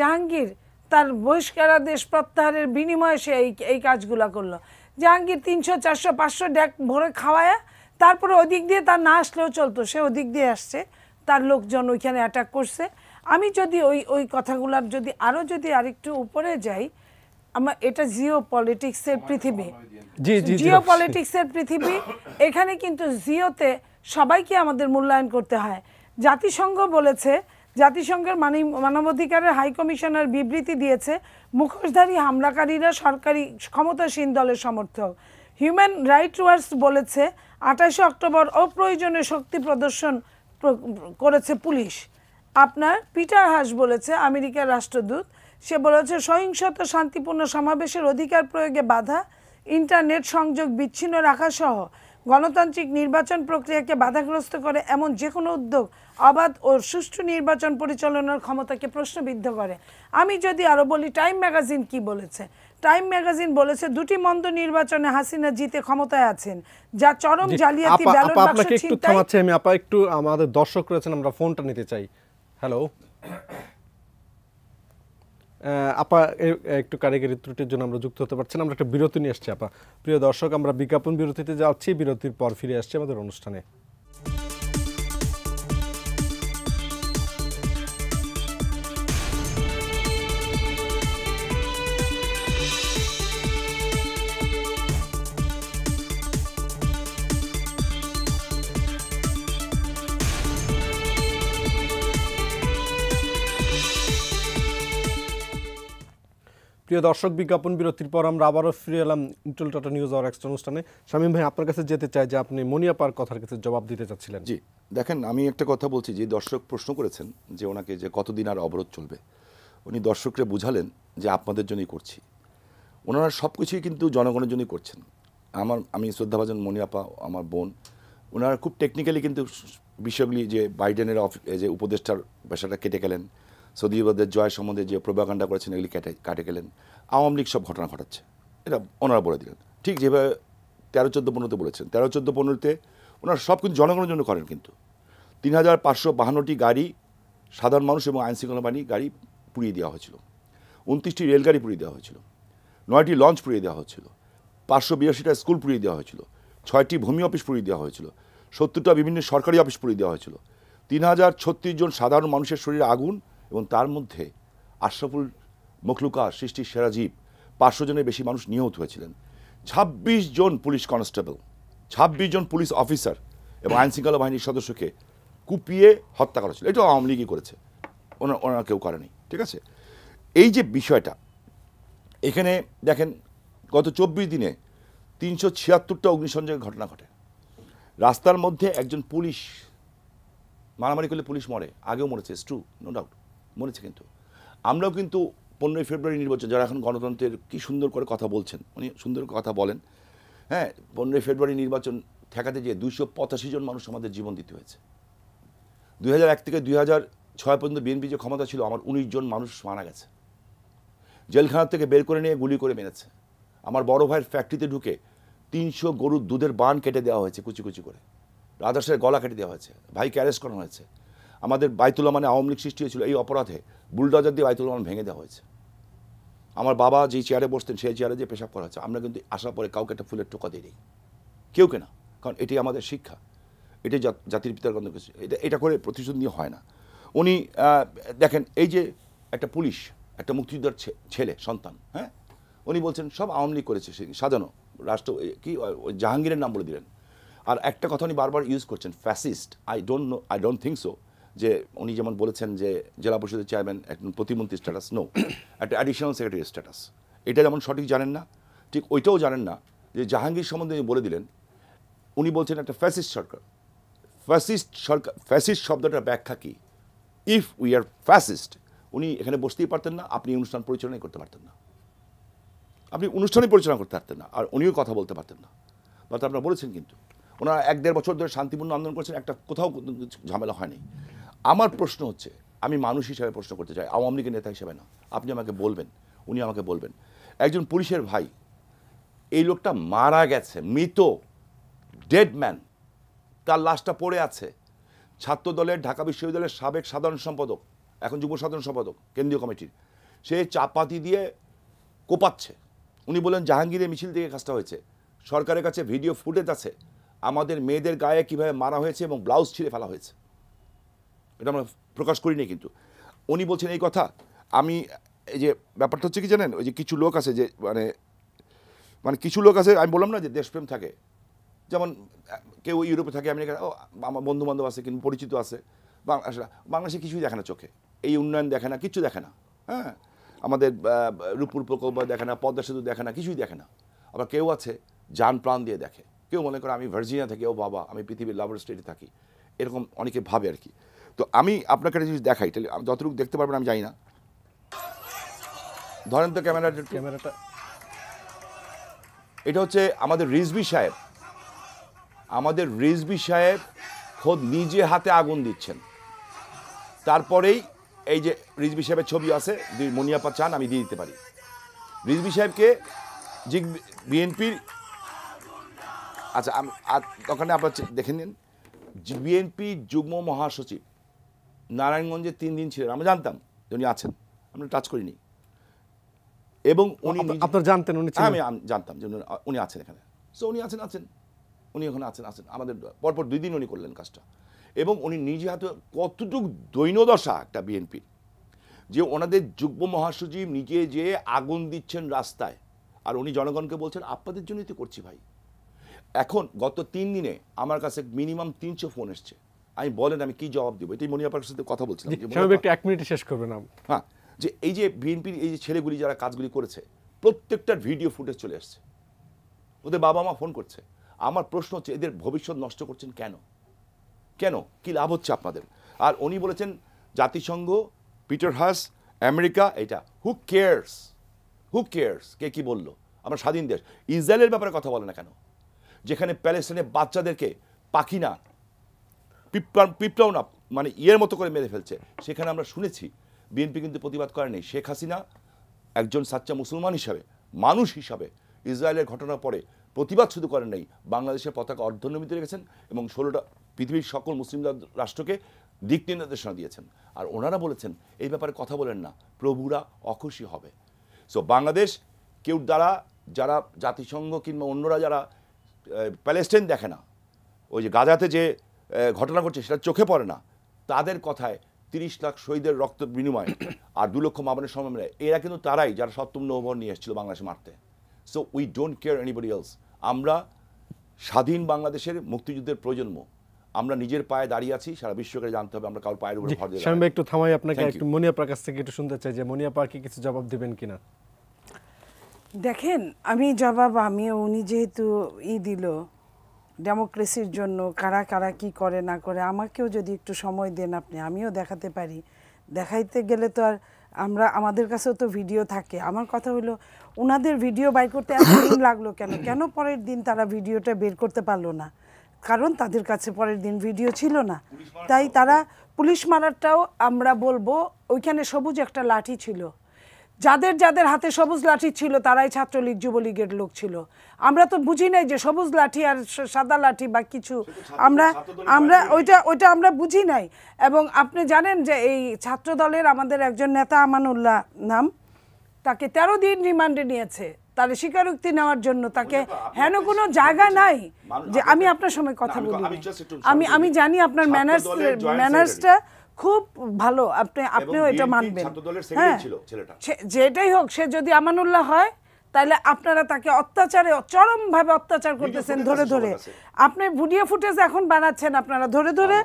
জাহাঙ্গীর তার বহিষ্কারাদেশ প্রত্যাহারের বিনিময়ে সে এই কাজগুলো করল। জাহাঙ্গীর তিনশো চারশো পাঁচশো ড্যাক ভরে খাওয়ায় তারপরে ওদিক দিয়ে তার না আসলেও চলতো সে ওদিক দিয়ে আসছে তার লোকজন ওইখানে অ্যাটাক করছে। আমি যদি ওই ওই কথাগুলার যদি আরও যদি আরেকটু উপরে যাই আমার এটা জিও পলিটিক্সের পৃথিবী। জিও পলিটিক্সের পৃথিবী এখানে কিন্তু জিওতে সবাইকে আমাদের মূল্যায়ন করতে হয়। জাতিসংঘ বলেছে জাতিসংঘের মানি- মানবাধিকারের হাই কমিশনার বিবৃতি দিয়েছে, মুখোশধারী হামলাকারীরা সরকারি ক্ষমতাসীন দলের সমর্থক। হিউম্যান রাইট ওয়ার্স বলেছে, আঠাশে অক্টোবর অপ্রয়োজনীয় শক্তি প্রদর্শন করেছে পুলিশ। আপনার পিটার হাস বলেছে, আমেরিকার রাষ্ট্রদূত। সে বলেছে, সহিংসত, শান্তিপূর্ণ সমাবেশের অধিকার প্রয়োগে বাধা, ইন্টারনেট সংযোগ বিচ্ছিন্ন রাখা সহ গণতান্ত্রিক নির্বাচন প্রক্রিয়াকে বাধাগ্রস্ত করে এমন যে কোনো উদ্যোগ অবাধ ও সুষ্ঠু নির্বাচন পরিচালনার ক্ষমতাকে প্রশ্নবিদ্ধ করে। আমি যদি আরও বলি টাইম ম্যাগাজিন কি বলেছে? টাইম ম্যাগাজিন বলেছে দুটি মন্দ নির্বাচনে হাসিনা জিতে ক্ষমতায় আছেন যা চরম জালিয়াতি ব্যালট বাক্স ছিনতাই আমি। আপা একটু আমাদের দর্শক রয়েছেন আমরা ফোনটা নিতে চাই। হ্যালো আপা একটু কারিগরি ত্রুটির জন্য আমরা যুক্ত হতে পারছি না। আমরা একটা বিরতি নিয়ে আসছি, আপা। প্রিয় দর্শক, আমরা বিজ্ঞাপন বিরতিতে যাচ্ছি। বিরতির পর ফিরে আসছি আমাদের অনুষ্ঠানে। প্রিয় দর্শক, বিজ্ঞাপন বিরতির পর আমরা আবারও ফিরে এলাম ইন্টুল টাটা নিউজ আওয়ার এক্সট্রা অনুষ্ঠানে। শামীম ভাই, আপনার কাছে যেতে চাই যে আপনি মনিয়াপার কথার কাছে জবাব দিতে চাচ্ছিলেন। জি, দেখেন, আমি একটা কথা বলছি, যে দর্শক প্রশ্ন করেছেন যে ওনাকে যে কতদিন আর অবরোধ চলবে। উনি দর্শকরা বুঝালেন যে আপনাদের জন্যই করছি। ওনারা সব কিছুই কিন্তু জনগণের জন্যই করছেন। আমার, আমি শ্রদ্ধাভাজন মনিয়াপা, আমার বোন, ওনারা খুব টেকনিক্যালি কিন্তু বিষয়গুলি যে বাইডেনের অফ যে উপদেষ্টার পেশাটা কেটে গেলেন সৌদিবাদের জয় সম্বন্ধে যে প্রভাকাণ্ডা করেছেন, এগুলি কেটে কাটে গেলেন। আওয়ামী লীগ সব ঘটনা ঘটাচ্ছে। এটা ওনারা বলে দিলেন। ঠিক যেভাবে তেরো চোদ্দ পনেরোতে বলেছেন। তেরো চোদ্দ পনেরোতে ওনারা সব কিন্তু জনগণের জন্য করেন কিন্তু। তিন হাজার পাঁচশো বাহান্নটি গাড়ি সাধারণ মানুষ এবং আইনশৃঙ্খলা বাহিনী গাড়ি পুড়িয়ে দেওয়া হয়েছিল। উনত্রিশটি রেলগাড়ি পুড়িয়ে দেওয়া হয়েছিল। নয়টি লঞ্চ পুড়িয়ে দেওয়া হয়েছিল। পাঁচশো বিরাশিটা স্কুল পুড়িয়ে দেওয়া হয়েছিল। ছয়টি ভূমি অফিস পুড়িয়ে দেওয়া হয়েছিল। সত্তরটা বিভিন্ন সরকারি অফিস পুড়িয়ে দেওয়া হয়েছিল। তিন হাজার ছত্রিশ জন সাধারণ মানুষের শরীরে আগুন এবং তার মধ্যে আশরাফুল মখলুকা সৃষ্টির সেরা জীব, পাঁচশো জনের বেশি মানুষ নিহত হয়েছিলেন। ছাব্বিশ জন পুলিশ কনস্টেবল, ছাব্বিশ জন পুলিশ অফিসার এবং আইনশৃঙ্খলা বাহিনীর সদস্যকে কুপিয়ে হত্যা করা ছিল এটাও আওয়ামী লীগই করেছে। ওনার ওনারা কেউ করেনি, ঠিক আছে? এই যে বিষয়টা, এখানে দেখেন, গত চব্বিশ দিনে তিনশো ছিয়াত্তরটা অগ্নিসংযোগের ঘটনা ঘটে। রাস্তার মধ্যে একজন পুলিশ, মারামারি করলে পুলিশ মরে, আগেও মরেছে ট্রু নো ডাউট মরেছে কিন্তু। আমরাও কিন্তু পনেরোই ফেব্রুয়ারি নির্বাচন, যারা এখন গণতন্ত্রের কি সুন্দর করে কথা বলছেন, উনি সুন্দর কথা বলেন হ্যাঁ পনেরোই ফেব্রুয়ারি নির্বাচন ঠেকাতে গিয়ে দুইশো পঁচাশি জন মানুষ আমাদের জীবন দিতে হয়েছে। দুই এক থেকে দুই ছয় পর্যন্ত বিএনপি যে ক্ষমতা ছিল, আমার উনিশ জন মানুষ মারা গেছে। জেলখানা থেকে বের করে নিয়ে গুলি করে মেরেছে। আমার বড় ভাইয়ের ফ্যাক্টরিতে ঢুকে তিনশো গরুর দুধের বান কেটে দেওয়া হয়েছে কুচি কুচি করে। রাজাসের গলা কেটে দেওয়া হয়েছে। ভাইকে অ্যারেস্ট করানো হয়েছে। আমাদের বাইতুল্লাহ মানে আওয়ামী লীগ সৃষ্টি হয়েছিল এই অপরাধে বুলডোজার দিয়ে বাইতুল্লাহ মান ভেঙে দেওয়া হয়েছে। আমার বাবা যেই চেয়ারে বসতেন, সেই চেয়ারে যে পেশাব করা হয়েছে, আমরা কিন্তু আসার পরে কাউকে একটা ফুলের টোকা দিই কেউ কেনা কারণ এটি আমাদের শিক্ষা জাত- জাতির পিতার গন্ধ এটা এটা করে প্রতিশোধ নিয়ে হয় না। উনি দেখেন, এই যে একটা পুলিশ, একটা মুক্তিযোদ্ধার ছেলে, সন্তান হ্যাঁ? উনি বলছেন, সব আওয়ামী লীগ করেছে সেদিন সাজানো, রাষ্ট্র কি জাহাঙ্গীরের নাম বলে দিলেন। আর একটা কথা উনি বারবার ইউজ করছেন fascist I don't know I don't think so যে উনি যেমন বলেছেন যে জেলা পরিষদের চেয়ারম্যান একজন প্রতিমন্ত্রী স্ট্যাটাস নো একটা অ্যাডিশনাল সেক্রেটারি স্ট্যাটাস এটা যেমন সঠিক জানেন না, ঠিক ওইটাও জানেন না যে জাহাঙ্গীর সম্বন্ধে বলে দিলেন, উনি বলছেন একটা ফ্যাসিস্ট সরকার। ফ্যাসিস্ট সরকার ফ্যাসিস্ট শব্দটার ব্যাখ্যা কি? ইফ উই আর ফ্যাসিস্ট উনি এখানে বসতেই পারতেন না, আপনি অনুষ্ঠান পরিচালনাই করতে পারতেন না। আপনি অনুষ্ঠানই পরিচালনা করতে পারতেন না, আর উনিও কথা বলতে পারতেন না। বা তো আপনারা বলেছেন কিন্তু, ওনারা এক দেড় বছর ধরে শান্তিপূর্ণ আন্দোলন করেছেন, একটা কোথাও ঝামেলা হয়নি। আমার প্রশ্ন হচ্ছে, আমি মানুষ হিসাবে প্রশ্ন করতে চাই, আওয়ামী লীগের নেতা হিসেবে না। আপনি আমাকে বলবেন, উনি আমাকে বলবেন। একজন পুলিশের ভাই, এই লোকটা মারা গেছে, মৃত, ডেড ম্যান। তার লাশটা পড়ে আছে। ছাত্র দলের ঢাকা বিশ্ববিদ্যালয়ের সাবেক সাধারণ সম্পাদক, এখন যুব সাধারণ সম্পাদক, কেন্দ্রীয় কমিটির। সে চাপাতি দিয়ে কোপাচ্ছে। উনি বলেন, জাহাঙ্গীরের মিছিল থেকে কাজটা হয়েছে। সরকারের কাছে ভিডিও ফুটেজ আছে। আমাদের মেয়েদের গায়ে কীভাবে মারা হয়েছে এবং ব্লাউজ ছিঁড়ে ফেলা হয়েছে। এটা আমরা প্রকাশ করি করিনি কিন্তু। উনি বলছেন এই কথা, আমি এই যে ব্যাপারটা হচ্ছে কি জানেন, ওই যে কিছু লোক আছে যে মানে মানে কিছু লোক আছে, আমি বললাম না যে দেশপ্রেম থাকে। যেমন, কেউ ইউরোপে থাকে আমেরিকা ও, আমার বন্ধু বান্ধব আছে, কিন্তু পরিচিত আছে, বাংলাদেশ কিছুই দেখে না চোখে। এই উন্নয়ন দেখে না, কিচ্ছু দেখে না হ্যাঁ? আমাদের রূপপুর প্রকল্প দেখে না, পদ্মা সেতু দেখে না, কিছুই দেখে না। আবার কেউ আছে, যান প্রাণ দিয়ে দেখে। কেউ মনে করে আমি ভার্জিনিয়া থাকি, ও বাবা, আমি পৃথিবীর লাভার স্টেটে থাকি। এরকম অনেকে ভাবে আর কি। তো আমি আপনাকে একটা জিনিস দেখাই তাহলে আমি যতটুকু দেখতে পারবেন আমি জানি না। ধরেন তো ক্যামেরা ক্যামেরাটা। এটা হচ্ছে আমাদের রিজবি সাহেব। আমাদের রিজবি সাহেব খোদ নিজে হাতে আগুন দিচ্ছেন। তারপরেই এই যে রিজবি সাহেবের ছবি আছে যদি মনিয়াপা চান আমি দিয়ে দিতে পারি। রিজবি সাহেবকে যে বিএনপির আচ্ছা আমি ওখানে আপনার দেখে নিন। বিএনপি যুগ্ম মহাসচিব নারায়ণগঞ্জে তিন দিন ছিলেন। আমরা জানতাম যে উনি আছেন। আমরা টাচ করিনি। এবং উনি আপনারা জানতেন উনি আমি জানতাম যে উনি- আছেন এখানে। সো উনি আছেন আছেন। উনি ওখানে আছেন আছেন। আমাদের পরপর দুই দিন উনি করলেন কাজটা। এবং উনি নিজে হাতে কতটুকু দৈন্যদশা একটা বিএনপির যে ওনাদের যুগ্ম মহাসচিব নিজে যে আগুন দিচ্ছেন রাস্তায়। আর উনি জনগণকে বলছেন আপনাদের জন্যই তো করছি ভাই। এখন গত তিন দিনে আমার কাছে মিনিমাম তিনশো ফোন এসছে। আমি বলেন আমি কি জবাব দেবো? এটাই মনিয়াপার সাথে কথা বলছিলাম একটু এক মিনিটে শেষ করবেন হ্যাঁ যে এই যে বিএনপির এই যে ছেলেগুলি যারা কাজগুলি করেছে প্রত্যেকটার ভিডিও ফুটেজ চলে আসছে। ওদের বাবা মা ফোন করছে। আমার প্রশ্ন হচ্ছে এদের ভবিষ্যৎ নষ্ট করছেন কেন? কেন? কি লাভ হচ্ছে আপনাদের? আর উনি বলেছেন জাতিসংঘ পিটার হাস আমেরিকা এটা হু কেয়ার্স হু কেয়ার্স কে কি বলল? আমরা স্বাধীন দেশ। ইসরায়েলের ব্যাপারে কথা বলে না কেন? যেখানে প্যালেস্টাইনের বাচ্চাদেরকে পাখি না পিঁপড়া পিঁপড়াও না মানে ইয়ের মতো করে মেরে ফেলছে। সেখানে আমরা শুনেছি, বিএনপি কিন্তু প্রতিবাদ করেনি শেখ হাসিনা একজন সাচ্চা মুসলমান হিসাবে, মানুষ হিসাবে ইসরায়েলের ঘটনার পরে প্রতিবাদ শুধু করেন নাই, বাংলাদেশের পতাকা অর্ধনমিতে রেখেছেন এবং ষোলোটা পৃথিবীর সকল মুসলিম রাষ্ট্রকে দিক নির্দেশনা দিয়েছেন। আর ওনারা বলেছেন, এই ব্যাপারে কথা বলেন না, প্রভুরা অখুশি হবে। সো বাংলাদেশ কেউ দ্বারা যারা জাতিসংঘ কিংবা অন্যরা যারা প্যালেস্টাইন দেখে না, ওই যে গাজাতে যে ঘটনা ঘটছে সেটা চোখে পড়ে না। তাদের কথায় তিরিশ লাখ শহীদের রক্ত বিনিময় আর দু লক্ষ মামনের সময় মিলে এরা কিন্তু তারাই যারা সপ্তম নৌবহর নিয়ে এসেছিল বাংলাদেশে মারতে। So we don't care anybody else আমরা স্বাধীন বাংলাদেশের মুক্তিযুদ্ধের প্রজন্ম। আমরা নিজের পায়ে দাঁড়িয়ে আছি সারা বিশ্বকে জানতে হবে আমরা কারোর পায়ের উপরে ভর দাঁড়াই। একটু থামাই আপনাকে একটু. মনিয়াপার কাছ থেকে একটু শুনতে চাই যে মনিয়াপা কি কিছু জবাব দিবেন কিনা? দেখেন আমি জবাব আমি উনি যেহেতু ই দিল ডেমোক্রেসির জন্য কারা কারা কি করে না করে আমাকেও যদি একটু সময় দেন আপনি আমিও দেখাতে পারি। দেখাইতে গেলে তো আর আমরা আমাদের কাছেও তো ভিডিও থাকে। আমার কথা হলো ওনাদের ভিডিও বাই করতে এত [COUGHS] দিন লাগল কেন? কেন পরের দিন তারা ভিডিওটা বের করতে পারল না? কারণ তাদের কাছে পরের দিন ভিডিও ছিল না। তাই তারা পুলিশ মারারটাও আমরা বলব ওইখানে সবুজ একটা লাঠি ছিল। যাদের যাদের হাতে সবুজ লাঠি ছিল তারাই ছাত্রলীগ যুবলীগের লোক ছিল। আমরা তো বুঝি নাই যে সবুজ লাঠি আর সাদা লাঠি বা কিছু। আমরা আমরা ওইটা ওইটা আমরা বুঝি নাই। এবং আপনি জানেন যে এই ছাত্র দলের আমাদের একজন নেতা আমানুল্লাহ নাম তাকে তেরো দিন রিমান্ডে নিয়েছে। তার স্বীকারোক্তি নেওয়ার জন্য তাকে হেন কোনো জায়গা নাই যে আমি আপনার সময় কথা বলি আমি আমি জানি আপনার ম্যানার্স ম্যানার্সটা খুব ভালো। আপনি আপনিও এটা মানবেন। হ্যাঁ। যেটাই হোক সে যদি আমানুল্লাহ হয় তাহলে আপনারা তাকে অত্যাচারে চরমভাবে অত্যাচার করতেছেন ধরে ধরে। আপনি ভিডিও ফুটেজ এখন বানাচ্ছেন আপনারা ধরে ধরে।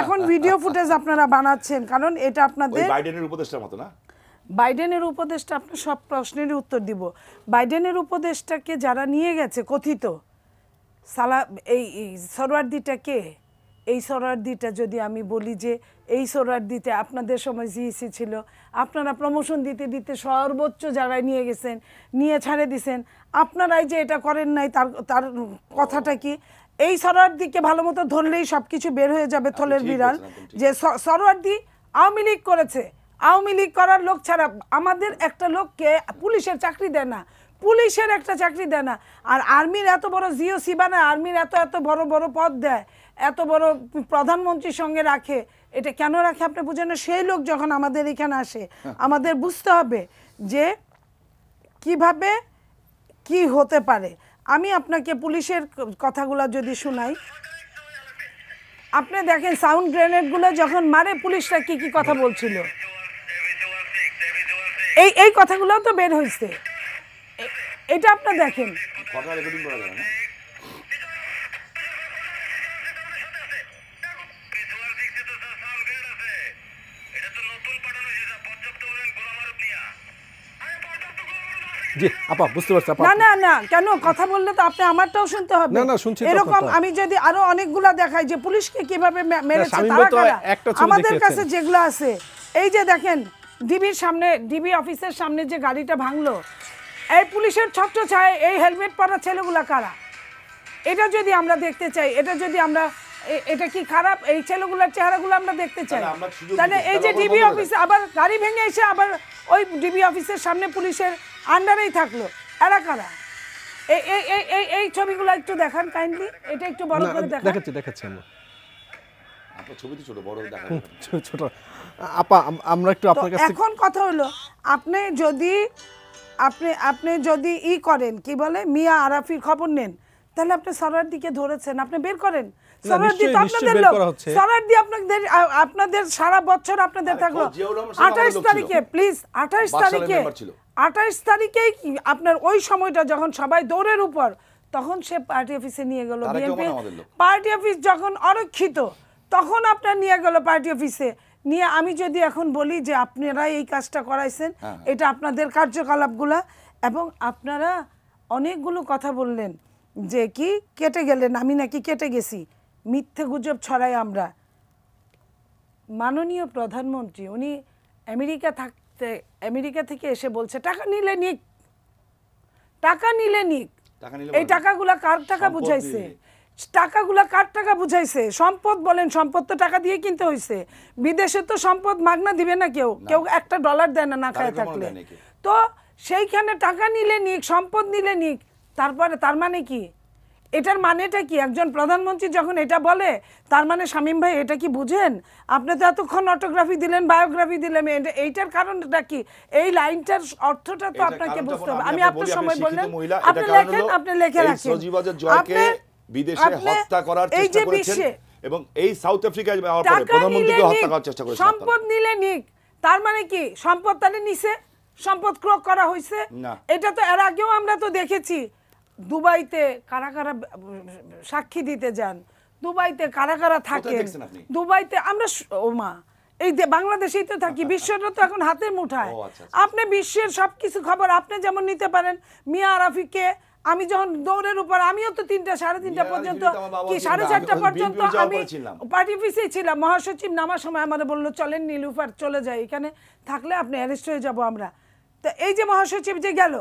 এখন ভিডিও ফুটেজ আপনারা বানাচ্ছেন কারণ এটা আপনাদের বাইডেনের উপদেষ্টার মতো না? বাইডেনের উপদেশটা আপনার সব প্রশ্নেরই উত্তর দিব। বাইডেনের উপদেশটাকে যারা নিয়ে গেছে কথিত সালা এই এই সরোয়ার্দিটা কে? এই সরোয়ার্দিটা যদি আমি বলি যে এই সোরার সরোয়ার্দিতে আপনাদের সময় জিইসি ছিল। আপনারা প্রমোশন দিতে দিতে সর্বোচ্চ জায়গায় নিয়ে গেছেন নিয়ে ছাড়ে দিছেন। আপনারাই যে এটা করেন নাই তার তার কথাটা কি? এই সরোয়ার্দিকে ভালো মতো ধরলেই সব কিছু বের হয়ে যাবে থলের বিড়াল। যে স- সরোয়ার্দি আওয়ামী লীগ করেছে। আওয়ামী লীগ করার লোক ছাড়া আমাদের একটা লোককে পুলিশের চাকরি দেয় না। পুলিশের একটা চাকরি দেয় না। আর আর্মির এত বড় জিও সিবানা আর্মির এত এত বড় বড় পদ দেয় এত বড় প্রধানমন্ত্রীর সঙ্গে রাখে এটা কেন রাখে আপনি বুঝেন সেই লোক যখন আমাদের এখানে আসে, আমাদের বুঝতে হবে যে কীভাবে কি হতে পারে। আমি আপনাকে পুলিশের কথাগুলো যদি শোনাই। আপনি দেখেন, সাউন্ড গ্রেনেডগুলো যখন মারে, পুলিশরা কি কি কথা বলছিল? এই এই কথাগুলো তো বের হয়েছে এটা আপনি দেখেন কথা রেকর্ডিং করা যাবে না জি আপা বুঝতে পারছি আপা না না না কেন? কথা বললে তো আপনি আমারটাও শুনতে হবে। না, না, শুনছি এরকম আমি যদি আরও অনেকগুলা দেখাই যে পুলিশকে কীভাবে মে- মেরেছে তারা কারা? আমাদের কাছে যেগুলো আছে এই যে দেখেন ডিবির সামনে ডিবি অফিসের সামনে যে গাড়িটা ভাঙলো এই পুলিশের ছত্র ছায় এই হেলমেট পরা ছেলেগুলা কারা? এটা যদি আমরা দেখতে চাই এটা যদি আমরা এটা কি খারাপ? এই ছেলেগুলোর চেহারাগুলো আমরা দেখতে চাই। তাহলে এই যে ডিবি অফিসে আবার গাড়ি ভেঙে এসে আবার ওই ডিবি অফিসের সামনে পুলিশের আন্ডারেই থাকল। এরা কারা? এই এই এই এই এই ছবিগুলো একটু দেখান কাইন্ডলি এটা একটু বড় করে দেখান। দেখাচ্ছি দেখাচ্ছি আমরা। আপনার ছোট বড় দেখা ছোট আপা আমরা একটু আপনার কাছ এখন কথা হলো আপনি যদি আপনি আপনি যদি ই করেন কি বলে মিয়া আরাফির খবর নেন তাহলে আপনি সরার দিকে ধরেছেন আপনি বের করেন। সরারদি তো আপনাদের লোক। সরারদি আপনাদের আপনাদের সারা বছর আপনাদের থাকল। জিয়াউর রহমান সাহেব আঠাইশ আমাদের লোক ছিল। তারিখে প্লিজ আঠাইশ বাকশালের তারিখে member ছিল। আঠাইশ তারিখেই আপনার ওই সময়টা যখন সবাই দৌড়ের উপর তখন সে পার্টি অফিসে নিয়ে গেল বিএনপি পার্টি অফিস যখন অরক্ষিত তখন আপনার নিয়ে গেল পার্টি অফিসে নিয়ে আমি যদি এখন বলি যে আপনারা এই কাজটা করাইছেন হ্যাঁ। এটা আপনাদের কার্যকলাপগুলা। এবং আপনারা অনেকগুলো কথা বললেন যে কি কেটে গেলেন আমি নাকি কেটে গেছি। মিথ্যে গুজব ছড়াই আমরা। মাননীয় প্রধানমন্ত্রী উনি আমেরিকা থাকতে আমেরিকা থেকে এসে বলছে টাকা নিলে নিক। টাকা নিলে নিক। এই টাকাগুলা কার টাকা বুঝাইছে? টাকাগুলা কার টাকা বুঝাইছে? সম্পদ বলেন সম্পদ তো টাকা দিয়ে কিনতে হয়েছে বিদেশে তো সম্পদ মাগনা দিবে না কেউ। কেউ একটা ডলার দেয় না না খায় থাকলে। তো সেইখানে টাকা নিলে নিক সম্পদ নিলে নিক। তারপরে তার মানে কি? এটার মানেটা কি? একজন প্রধানমন্ত্রী যখন এটা বলে তার মানে শামীম ভাই এটা কি বুঝেন? আপনি তো এতক্ষণ অটোগ্রাফি দিলেন বায়োগ্রাফি দিলেন এইটার কারণটা কি? এই লাইনটার অর্থটা তো আপনাকে বুঝতে হবে। আমি আপনার সময় বললেন আপনি লেখেন আপনি লেখে রাখেন। আপনি- বিদেশে হত্যা করার চেষ্টা করেছেন এবং এই সাউথ আফ্রিকায় যাওয়ার পরে প্রধানমন্ত্রীকে হত্যা করার চেষ্টা করেছেন সম্পদ নিলে নিক। তার মানে কি? সম্পদ তাহলে নিছে সম্পদ ক্রয় করা হয়েছে এটা তো এর আগেও আমরা তো দেখেছি। দুবাইতে কারা কারা সাক্ষী দিতে যান দুবাইতে কারা কারা থাকেন দুবাইতে আমরা স- ও মা এই যে বাংলাদেশেই তো থাকি বিশ্বটা তো এখন হাতের মুঠায় আচ্ছা, আচ্ছা। আপনি বিশ্বের সবকিছু খবর আপনি যেমন নিতে পারেন মিয়া আরাফিকে আমি যখন দৌড়ের উপর আমিও তো তিনটা সাড়ে তিনটা পর্যন্ত কি সাড়ে চারটা পর্যন্ত আমি। পার্টি অফিসেই ছিলাম মহাসচিব নামার সময় আমার বলল চলেন নীলুফার চলে যাই এখানে থাকলে আপনি অ্যারেস্ট হয়ে যাব আমরা তো এই যে মহাসচিব যে গেল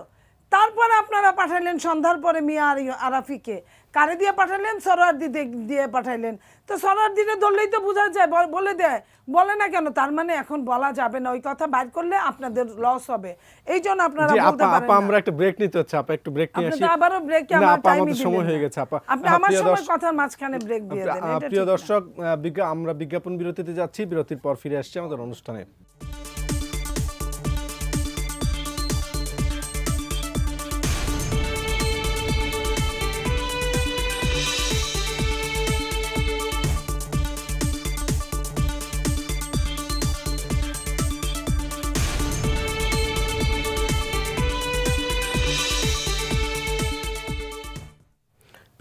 তারপরে আপনারা পাঠালেন সন্ধ্যার পরে মিয়া আর আরাফিকে। কারে দিয়ে পাঠালেন সরোয়ার দিতে দিয়ে পাঠাইলেন। তো সরোয়ার দিতে ধরলেই তো বোঝা যায় বলে দেয়। বলে না কেন? তার মানে এখন বলা যাবে না। ওই কথা বাইর করলে আপনাদের লস হবে। এই জন্য আপনারা জি বলতে পারেন আপা আমরা একটা ব্রেক নিতে হচ্ছে আপা একটু ব্রেক নিয়ে আপনি আসি। আবারও ব্রেকে আমার টাইমই সময় হয়ে গেছে আপা। আপনি আমার সময় কথার মাঝখানে ব্রেক দিয়ে দেন। প্রিয় দর্শক আমরা বিজ্ঞাপন বিরতিতে যাচ্ছি। বিরতির পর ফিরে আসছি আমাদের অনুষ্ঠানে।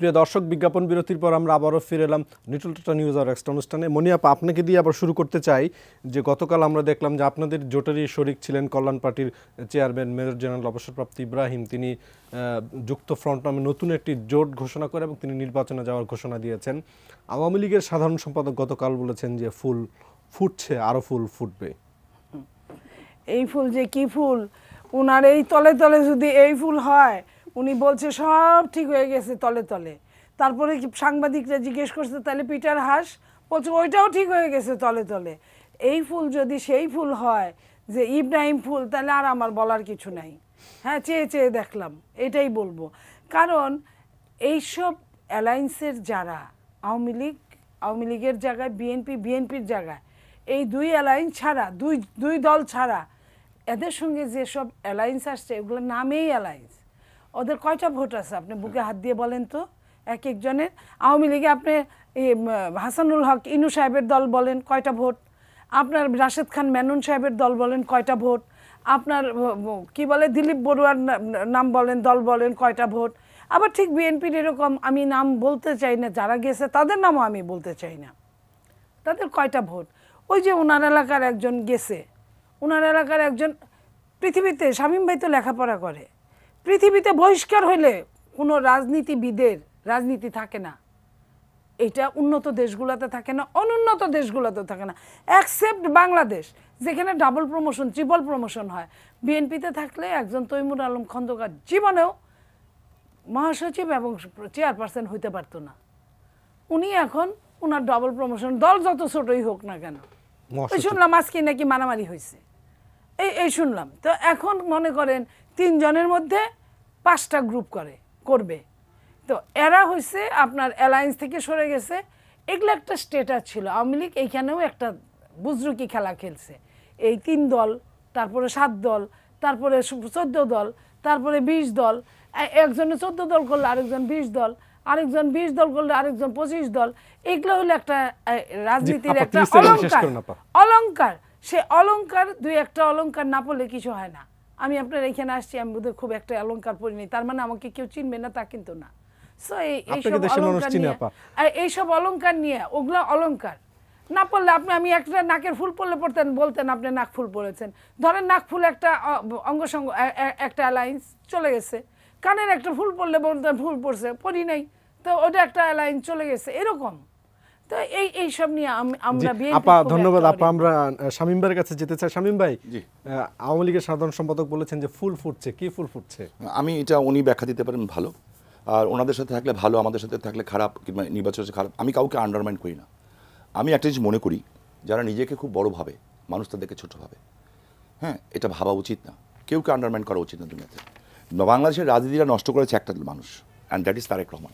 প্রিয় দর্শক, বিজ্ঞাপন বিরতির পর আমরা আবারও ফিরে এলাম লিটল টাটা নিউজ আর এক্সট্রা অনুষ্ঠানে। মনিয়াপা, আপনাকে দিয়ে আবার শুরু করতে চাই যে গতকাল আমরা দেখলাম যে আপনাদের জোটেরই শরিক ছিলেন কল্যাণ পার্টির চেয়ারম্যান, মেজর জেনারেল অবসরপ্রাপ্ত ইব্রাহিম। তিনি যুক্ত ফ্রন্ট নামে নতুন একটি জোট ঘোষণা করে এবং তিনি নির্বাচনে যাওয়ার ঘোষণা দিয়েছেন। আওয়ামী লীগের সাধারণ সম্পাদক গতকাল বলেছেন যে ফুল ফুটছে, আরও ফুল ফুটবে। এই ফুল যে কি ফুল? উনার এই তলে তলে যদি এই ফুল হয় উনি বলছে, সব ঠিক হয়ে গেছে তলে তলে। তারপরে সাংবাদিকরা জিজ্ঞেস করছে, তাহলে পিটার হাস? বলছে, ওইটাও ঠিক হয়ে গেছে তলে তলে। এই ফুল যদি সেই ফুল হয়, যে ইব্রাহিম ফুল, তাহলে আর আমার বলার কিছু নাই। হ্যাঁ চেয়ে চেয়ে দেখলাম, এটাই বলব। কারণ এইসব অ্যালায়েন্সের যারা, আওয়ামী লীগ, আওয়ামী লীগের জায়গায়, বিএনপি, বিএনপির জায়গায়, এই দুই অ্যালায়েন্স ছাড়া, দুই দুই দল ছাড়া, এদের সঙ্গে যেসব অ্যালায়েন্স আসছে এগুলো নামেই অ্যালায়েন্স। ওদের কয়টা ভোট আছে? আপনি বুকে হাত দিয়ে বলেন তো, এক একজনের। আওয়ামী লীগে আপনি হাসানুল হক, ইনু সাহেবের দল বলেন কয়টা ভোট? আপনার রাশেদ খান মেনন সাহেবের দল বলেন কয়টা ভোট? আপনার কি বলে, দিলীপ বড়ুয়ার নাম বলেন, দল বলেন কয়টা ভোট? আবার ঠিক বিএনপির এরকম আমি নাম বলতে চাই না, যারা গেছে তাদের নামও আমি বলতে চাই না। তাদের কয়টা ভোট? ওই যে ওনার এলাকার একজন গেছে। ওনার এলাকার একজন, পৃথিবীতে শামীম ভাই তো লেখাপড়া করে। পৃথিবীতে বহিষ্কার হইলে কোনো রাজনীতিবিদের রাজনীতি থাকে না। এটা উন্নত দেশগুলোতে থাকে না অনুন্নত দেশগুলোতে থাকে না। অ্যাকসেপ্ট বাংলাদেশ যেখানে ডাবল প্রমোশন ট্রিপল প্রমোশন হয়। বিএনপিতে থাকলে একজন তৈমুর আলম খন্দকার জীবনেও মহাসচিব এবং চেয়ারপারসন হইতে পারতো না। উনি এখন ওনার ডাবল প্রমোশন দল যত ছোটই হোক না কেন। ওই শুনলাম আজকে নাকি মারামারি হয়েছে এই এই শুনলাম। তো এখন মনে করেন তিনজনের মধ্যে পাঁচটা গ্রুপ করে করবে। তো এরা হয়েছে আপনার অ্যালায়েন্স থেকে সরে গেছে। এগুলো একটা স্টেটাস ছিল। আওয়ামী লীগ এইখানেও একটা বুজরুকি খেলা খেলছে। এই তিন দল তারপরে সাত দল তারপরে চোদ্দ দল তারপরে বিশ দল। একজনে চোদ্দ দল করলে আরেকজন বিশ দল। আরেকজন বিশ দল করলে আরেকজন পঁচিশ দল। এগুলো হলো একটা রাজনীতির একটা 30 সেকেন্ড শেষ অলংকার। করুন, আপা। অলংকার সে অলংকার দুই একটা অলংকার না পড়লে কিছু হয় না। আমি আপনার এখানে আসছি আমি বোধহয় খুব একটা অলংকার পড়িনি তার মানে আমাকে কেউ চিনবে না তা কিন্তু না। সো এই এইসব অলংকার নিয়ে আর এইসব অলংকার নিয়ে ওগুলো অলংকার না পড়লে আপনি আমি একটা নাকের ফুল পড়লে পড়তেন বলতেন আপনি নাক ফুল পড়েছেন। ধরেন নাক ফুল একটা অ, অঙ্গ সঙ্গ এ- এ- একটা অ্যালায়েন্স চলে গেছে। কানের একটা ফুল পড়লে বলতেন ফুল পড়ছে পড়ি নাই। তো ওটা একটা অ্যালায়েন্স চলে গেছে। এরকম। তো এই এইসব নিয়ে আম- জি, আমরা আপা ধন্যবাদ একটা আপা আমরা শামীম ভাইয়ের কাছে যেতে চাই। শামীম ভাই আওয়ামী লীগের সাধারণ সম্পাদক বলেছেন যে ফুল ফুটছে। কি ফুল ফুটছে? আমি এটা উনি ব্যাখ্যা দিতে পারেন ভালো। আর ওনাদের সাথে থাকলে ভালো আমাদের সাথে থাকলে খারাপ কিংবা নির্বাচন খারাপ আমি কাউকে আন্ডারমাইন করি না। আমি একটা জিনিস মনে করি যারা নিজেকে খুব বড় ভাবে মানুষ তাদেরকে ছোট ভাবে হ্যাঁ এটা ভাবা উচিত না। কেউকে আন্ডারমাইন করা উচিত না দুনিয়াতে। বাংলাদেশের রাজনীতিটা নষ্ট করেছে একটা মানুষ and that is Tarek Rahman.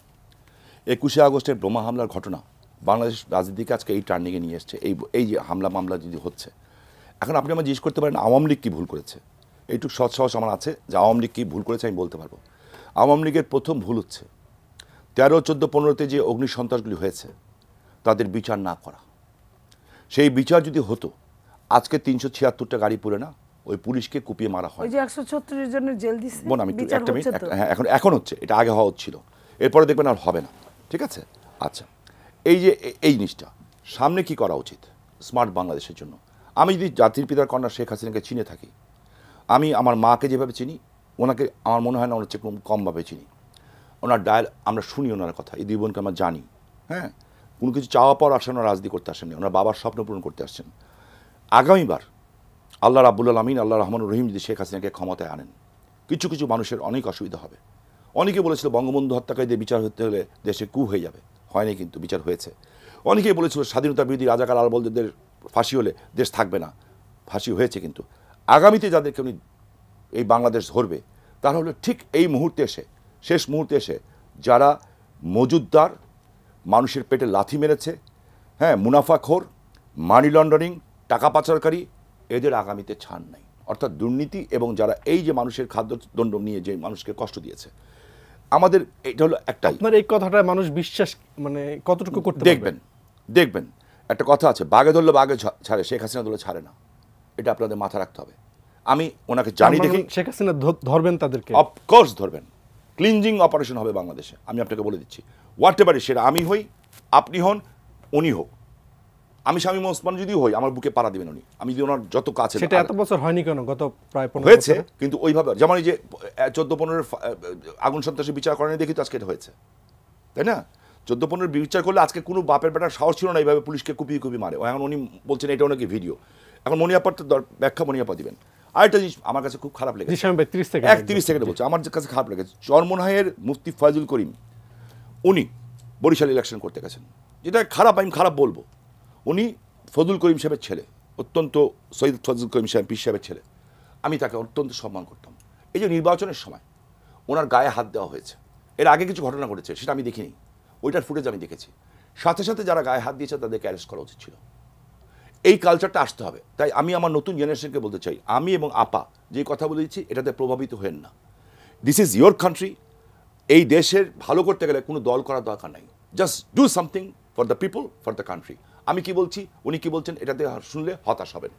একুশে আগস্টের বোমা হামলার ঘটনা বাংলাদেশ রাজনীতিকে আজকে এই টার্নিংয়ে নিয়ে এসছে। এই এই যে হামলা মামলা যদি হচ্ছে এখন আপনি আমার জিজ্ঞেস করতে পারেন আওয়ামী লীগ কী ভুল করেছে? এইটুকু সৎ সাহস আমার আছে যে আওয়ামী লীগ কী ভুল করেছে আমি বলতে পারব। আওয়ামী লীগের প্রথম ভুল হচ্ছে তেরো চোদ্দ পনেরোতে যে অগ্নি সন্ত্রাসগুলি হয়েছে তাদের বিচার না করা। সেই বিচার যদি হতো আজকে তিনশো ছিয়াত্তরটা গাড়ি পুরে না ওই পুলিশকে কুপিয়ে মারা হয়। ওই যে একশো ছত্রিশ জনের জেল দিচ্ছে বোন আমি একটা মিনিট হ্যাঁ এখন এখন হচ্ছে এটা আগে হওয়া হচ্ছিল এরপরে দেখবেন আর হবে না। ঠিক আছে? আচ্ছা। এই যে এই জিনিসটা, সামনে কি করা উচিত? স্মার্ট বাংলাদেশের জন্য। আমি যদি জাতির পিতার কন্যা শেখ হাসিনাকে চিনে থাকি, আমি আমার মাকে যেভাবে চিনি, ওনাকে আমার মনে হয় না ওনার চেয়ে কমভাবে চিনি। ওনার ডায়াল আমরা শুনি ওনার কথা, এই দুই বোনকে আমরা জানি। হ্যাঁ? কোনো কিছু চাওয়া পাওয়ার আসেন, ওনারা রাজনীতি করতে আসেননি, ওনার বাবার স্বপ্ন পূরণ করতে আসছেন। আগামীবার আল্লাহ রাবুল আলমিন, আল্লাহ রহমান রহিম যদি শেখ হাসিনাকে ক্ষমতায় আনেন, কিছু কিছু মানুষের অনেক অসুবিধা হবে। অনেকে বলেছিল বঙ্গবন্ধু হত্যাকারীদের বিচার হতে হলে দেশে কু হয়ে যাবে। হয়নি কিন্তু, বিচার হয়েছে। অনেকেই বলেছিল স্বাধীনতা বিরোধী রাজাকার আলবলদের ফাঁসি হলে দেশ থাকবে না। ফাঁসি হয়েছে কিন্তু। আগামীতে যাদেরকে উনি এই বাংলাদেশ ধরবে, তারা হলো ঠিক এই মুহূর্তে এসে, শেষ মুহূর্তে এসে যারা মজুদদার, মানুষের পেটে লাথি মেরেছে হ্যাঁ মুনাফাখোর, মানি লন্ডারিং, টাকা পাচারকারী, এদের আগামীতে ছাড় নাই। অর্থাৎ দুর্নীতি এবং যারা এই যে মানুষের খাদ্যদণ্ড নিয়ে যে মানুষকে কষ্ট দিয়েছে আমাদের এটা হলো একটাই। আপনার এই কথাটা মানুষ বিশ্বাস মানে কতটুকু করতে দেখবেন দেখবেন একটা কথা আছে বাঘে ধরলে বাঘে ছাড়ে শেখ হাসিনা ধরলে ছাড়ে না। এটা আপনাদের মাথা রাখতে হবে। আমি ওনাকে জানি মানে দেখি। শেখ হাসিনা ধরবেন তাদেরকে? অফকোর্স ধরবেন। ক্লিনজিং অপারেশন হবে বাংলাদেশে। আমি আপনাকে বলে দিচ্ছি। হোয়াট এভার সেটা আমি হই আপনি হন উনি হোক। আমি স্বামী ওসমান যদি হই আমার বুকে পাড়া দিবেন উনি। আমি যদি ওনার যত কাছে সেটা এত বছর হয়নি কেন? গত প্রায় পনেরো হয়েছে কিন্তু ওইভাবে যেমন এই যে চোদ্দ পনেরোর আগুন সন্ত্রাসী বিচার করেনি দেখি তো আজকে এটা হয়েছে। তাই না? চোদ্দ পনেরোর বিচার করলে আজকে কোনো বাপের বেটার সাহস ছিল না এইভাবে পুলিশকে কুপিয়ে কুপি মারে। ও এখন উনি বলছেন এটা নাকি ভিডিও। এখন মনিয়াপার তো ব্যাখ্যা মনিয়াপা দিবেন। আরেকটা জিনিস আমার কাছে খুব খারাপ লেগেছে। এক তিরিশ সেকেন্ডে বলছে আমার কাছে খারাপ লেগেছে। চরমোনাহের মুফতি ফয়জুল করিম উনি বরিশাল ইলেকশন করতে গেছেন। যেটা খারাপ আমি খারাপ বলব। উনি ফজল করিম সাহেবের ছেলে, অত্যন্ত সৈয়দ ফজল করিম সাহেব, পীর সাহেবের ছেলে। আমি তাকে অত্যন্ত সম্মান করতাম। এই যে নির্বাচনের সময় ওনার গায়ে হাত দেওয়া হয়েছে, এর আগে কিছু ঘটনা ঘটেছে, সেটা আমি দেখিনি। ওইটার ফুটেজ আমি দেখেছি। সাথে সাথে যারা গায়ে হাত দিয়েছে, তাদেরকে অ্যারেস্ট করা উচিত ছিল। এই কালচারটা আসতে হবে। তাই আমি আমার নতুন জেনারেশনকে বলতে চাই, আমি এবং আপা, যে কথা বলে দিচ্ছি, এটাতে প্রভাবিত হেন না। দিস ইজ ইয়োর কান্ট্রি এই দেশের ভালো করতে গেলে কোনো দল করার দরকার নাই। Just do something for the people for the country আমি কি বলছি উনি কি বলছেন এটাতে শুনলে হতাশ হবেন।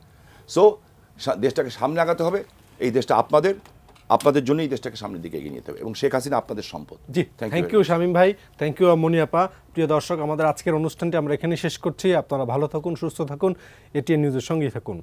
সো দেশটাকে সামনে আগাতে হবে এই দেশটা আপনাদের আপনাদের জন্যই এই দেশটাকে সামনের দিকে এগিয়ে নিতে হবে এবং শেখ হাসিনা আপনাদের সম্পদ। জি থ্যাংক ইউ শামীম ভাই থ্যাংক ইউ মনিয়াপা প্রিয় দর্শক আমাদের আজকের অনুষ্ঠানটি আমরা এখানে শেষ করছি। আপনারা ভালো থাকুন সুস্থ থাকুন। এটিএন নিউজের সঙ্গেই থাকুন।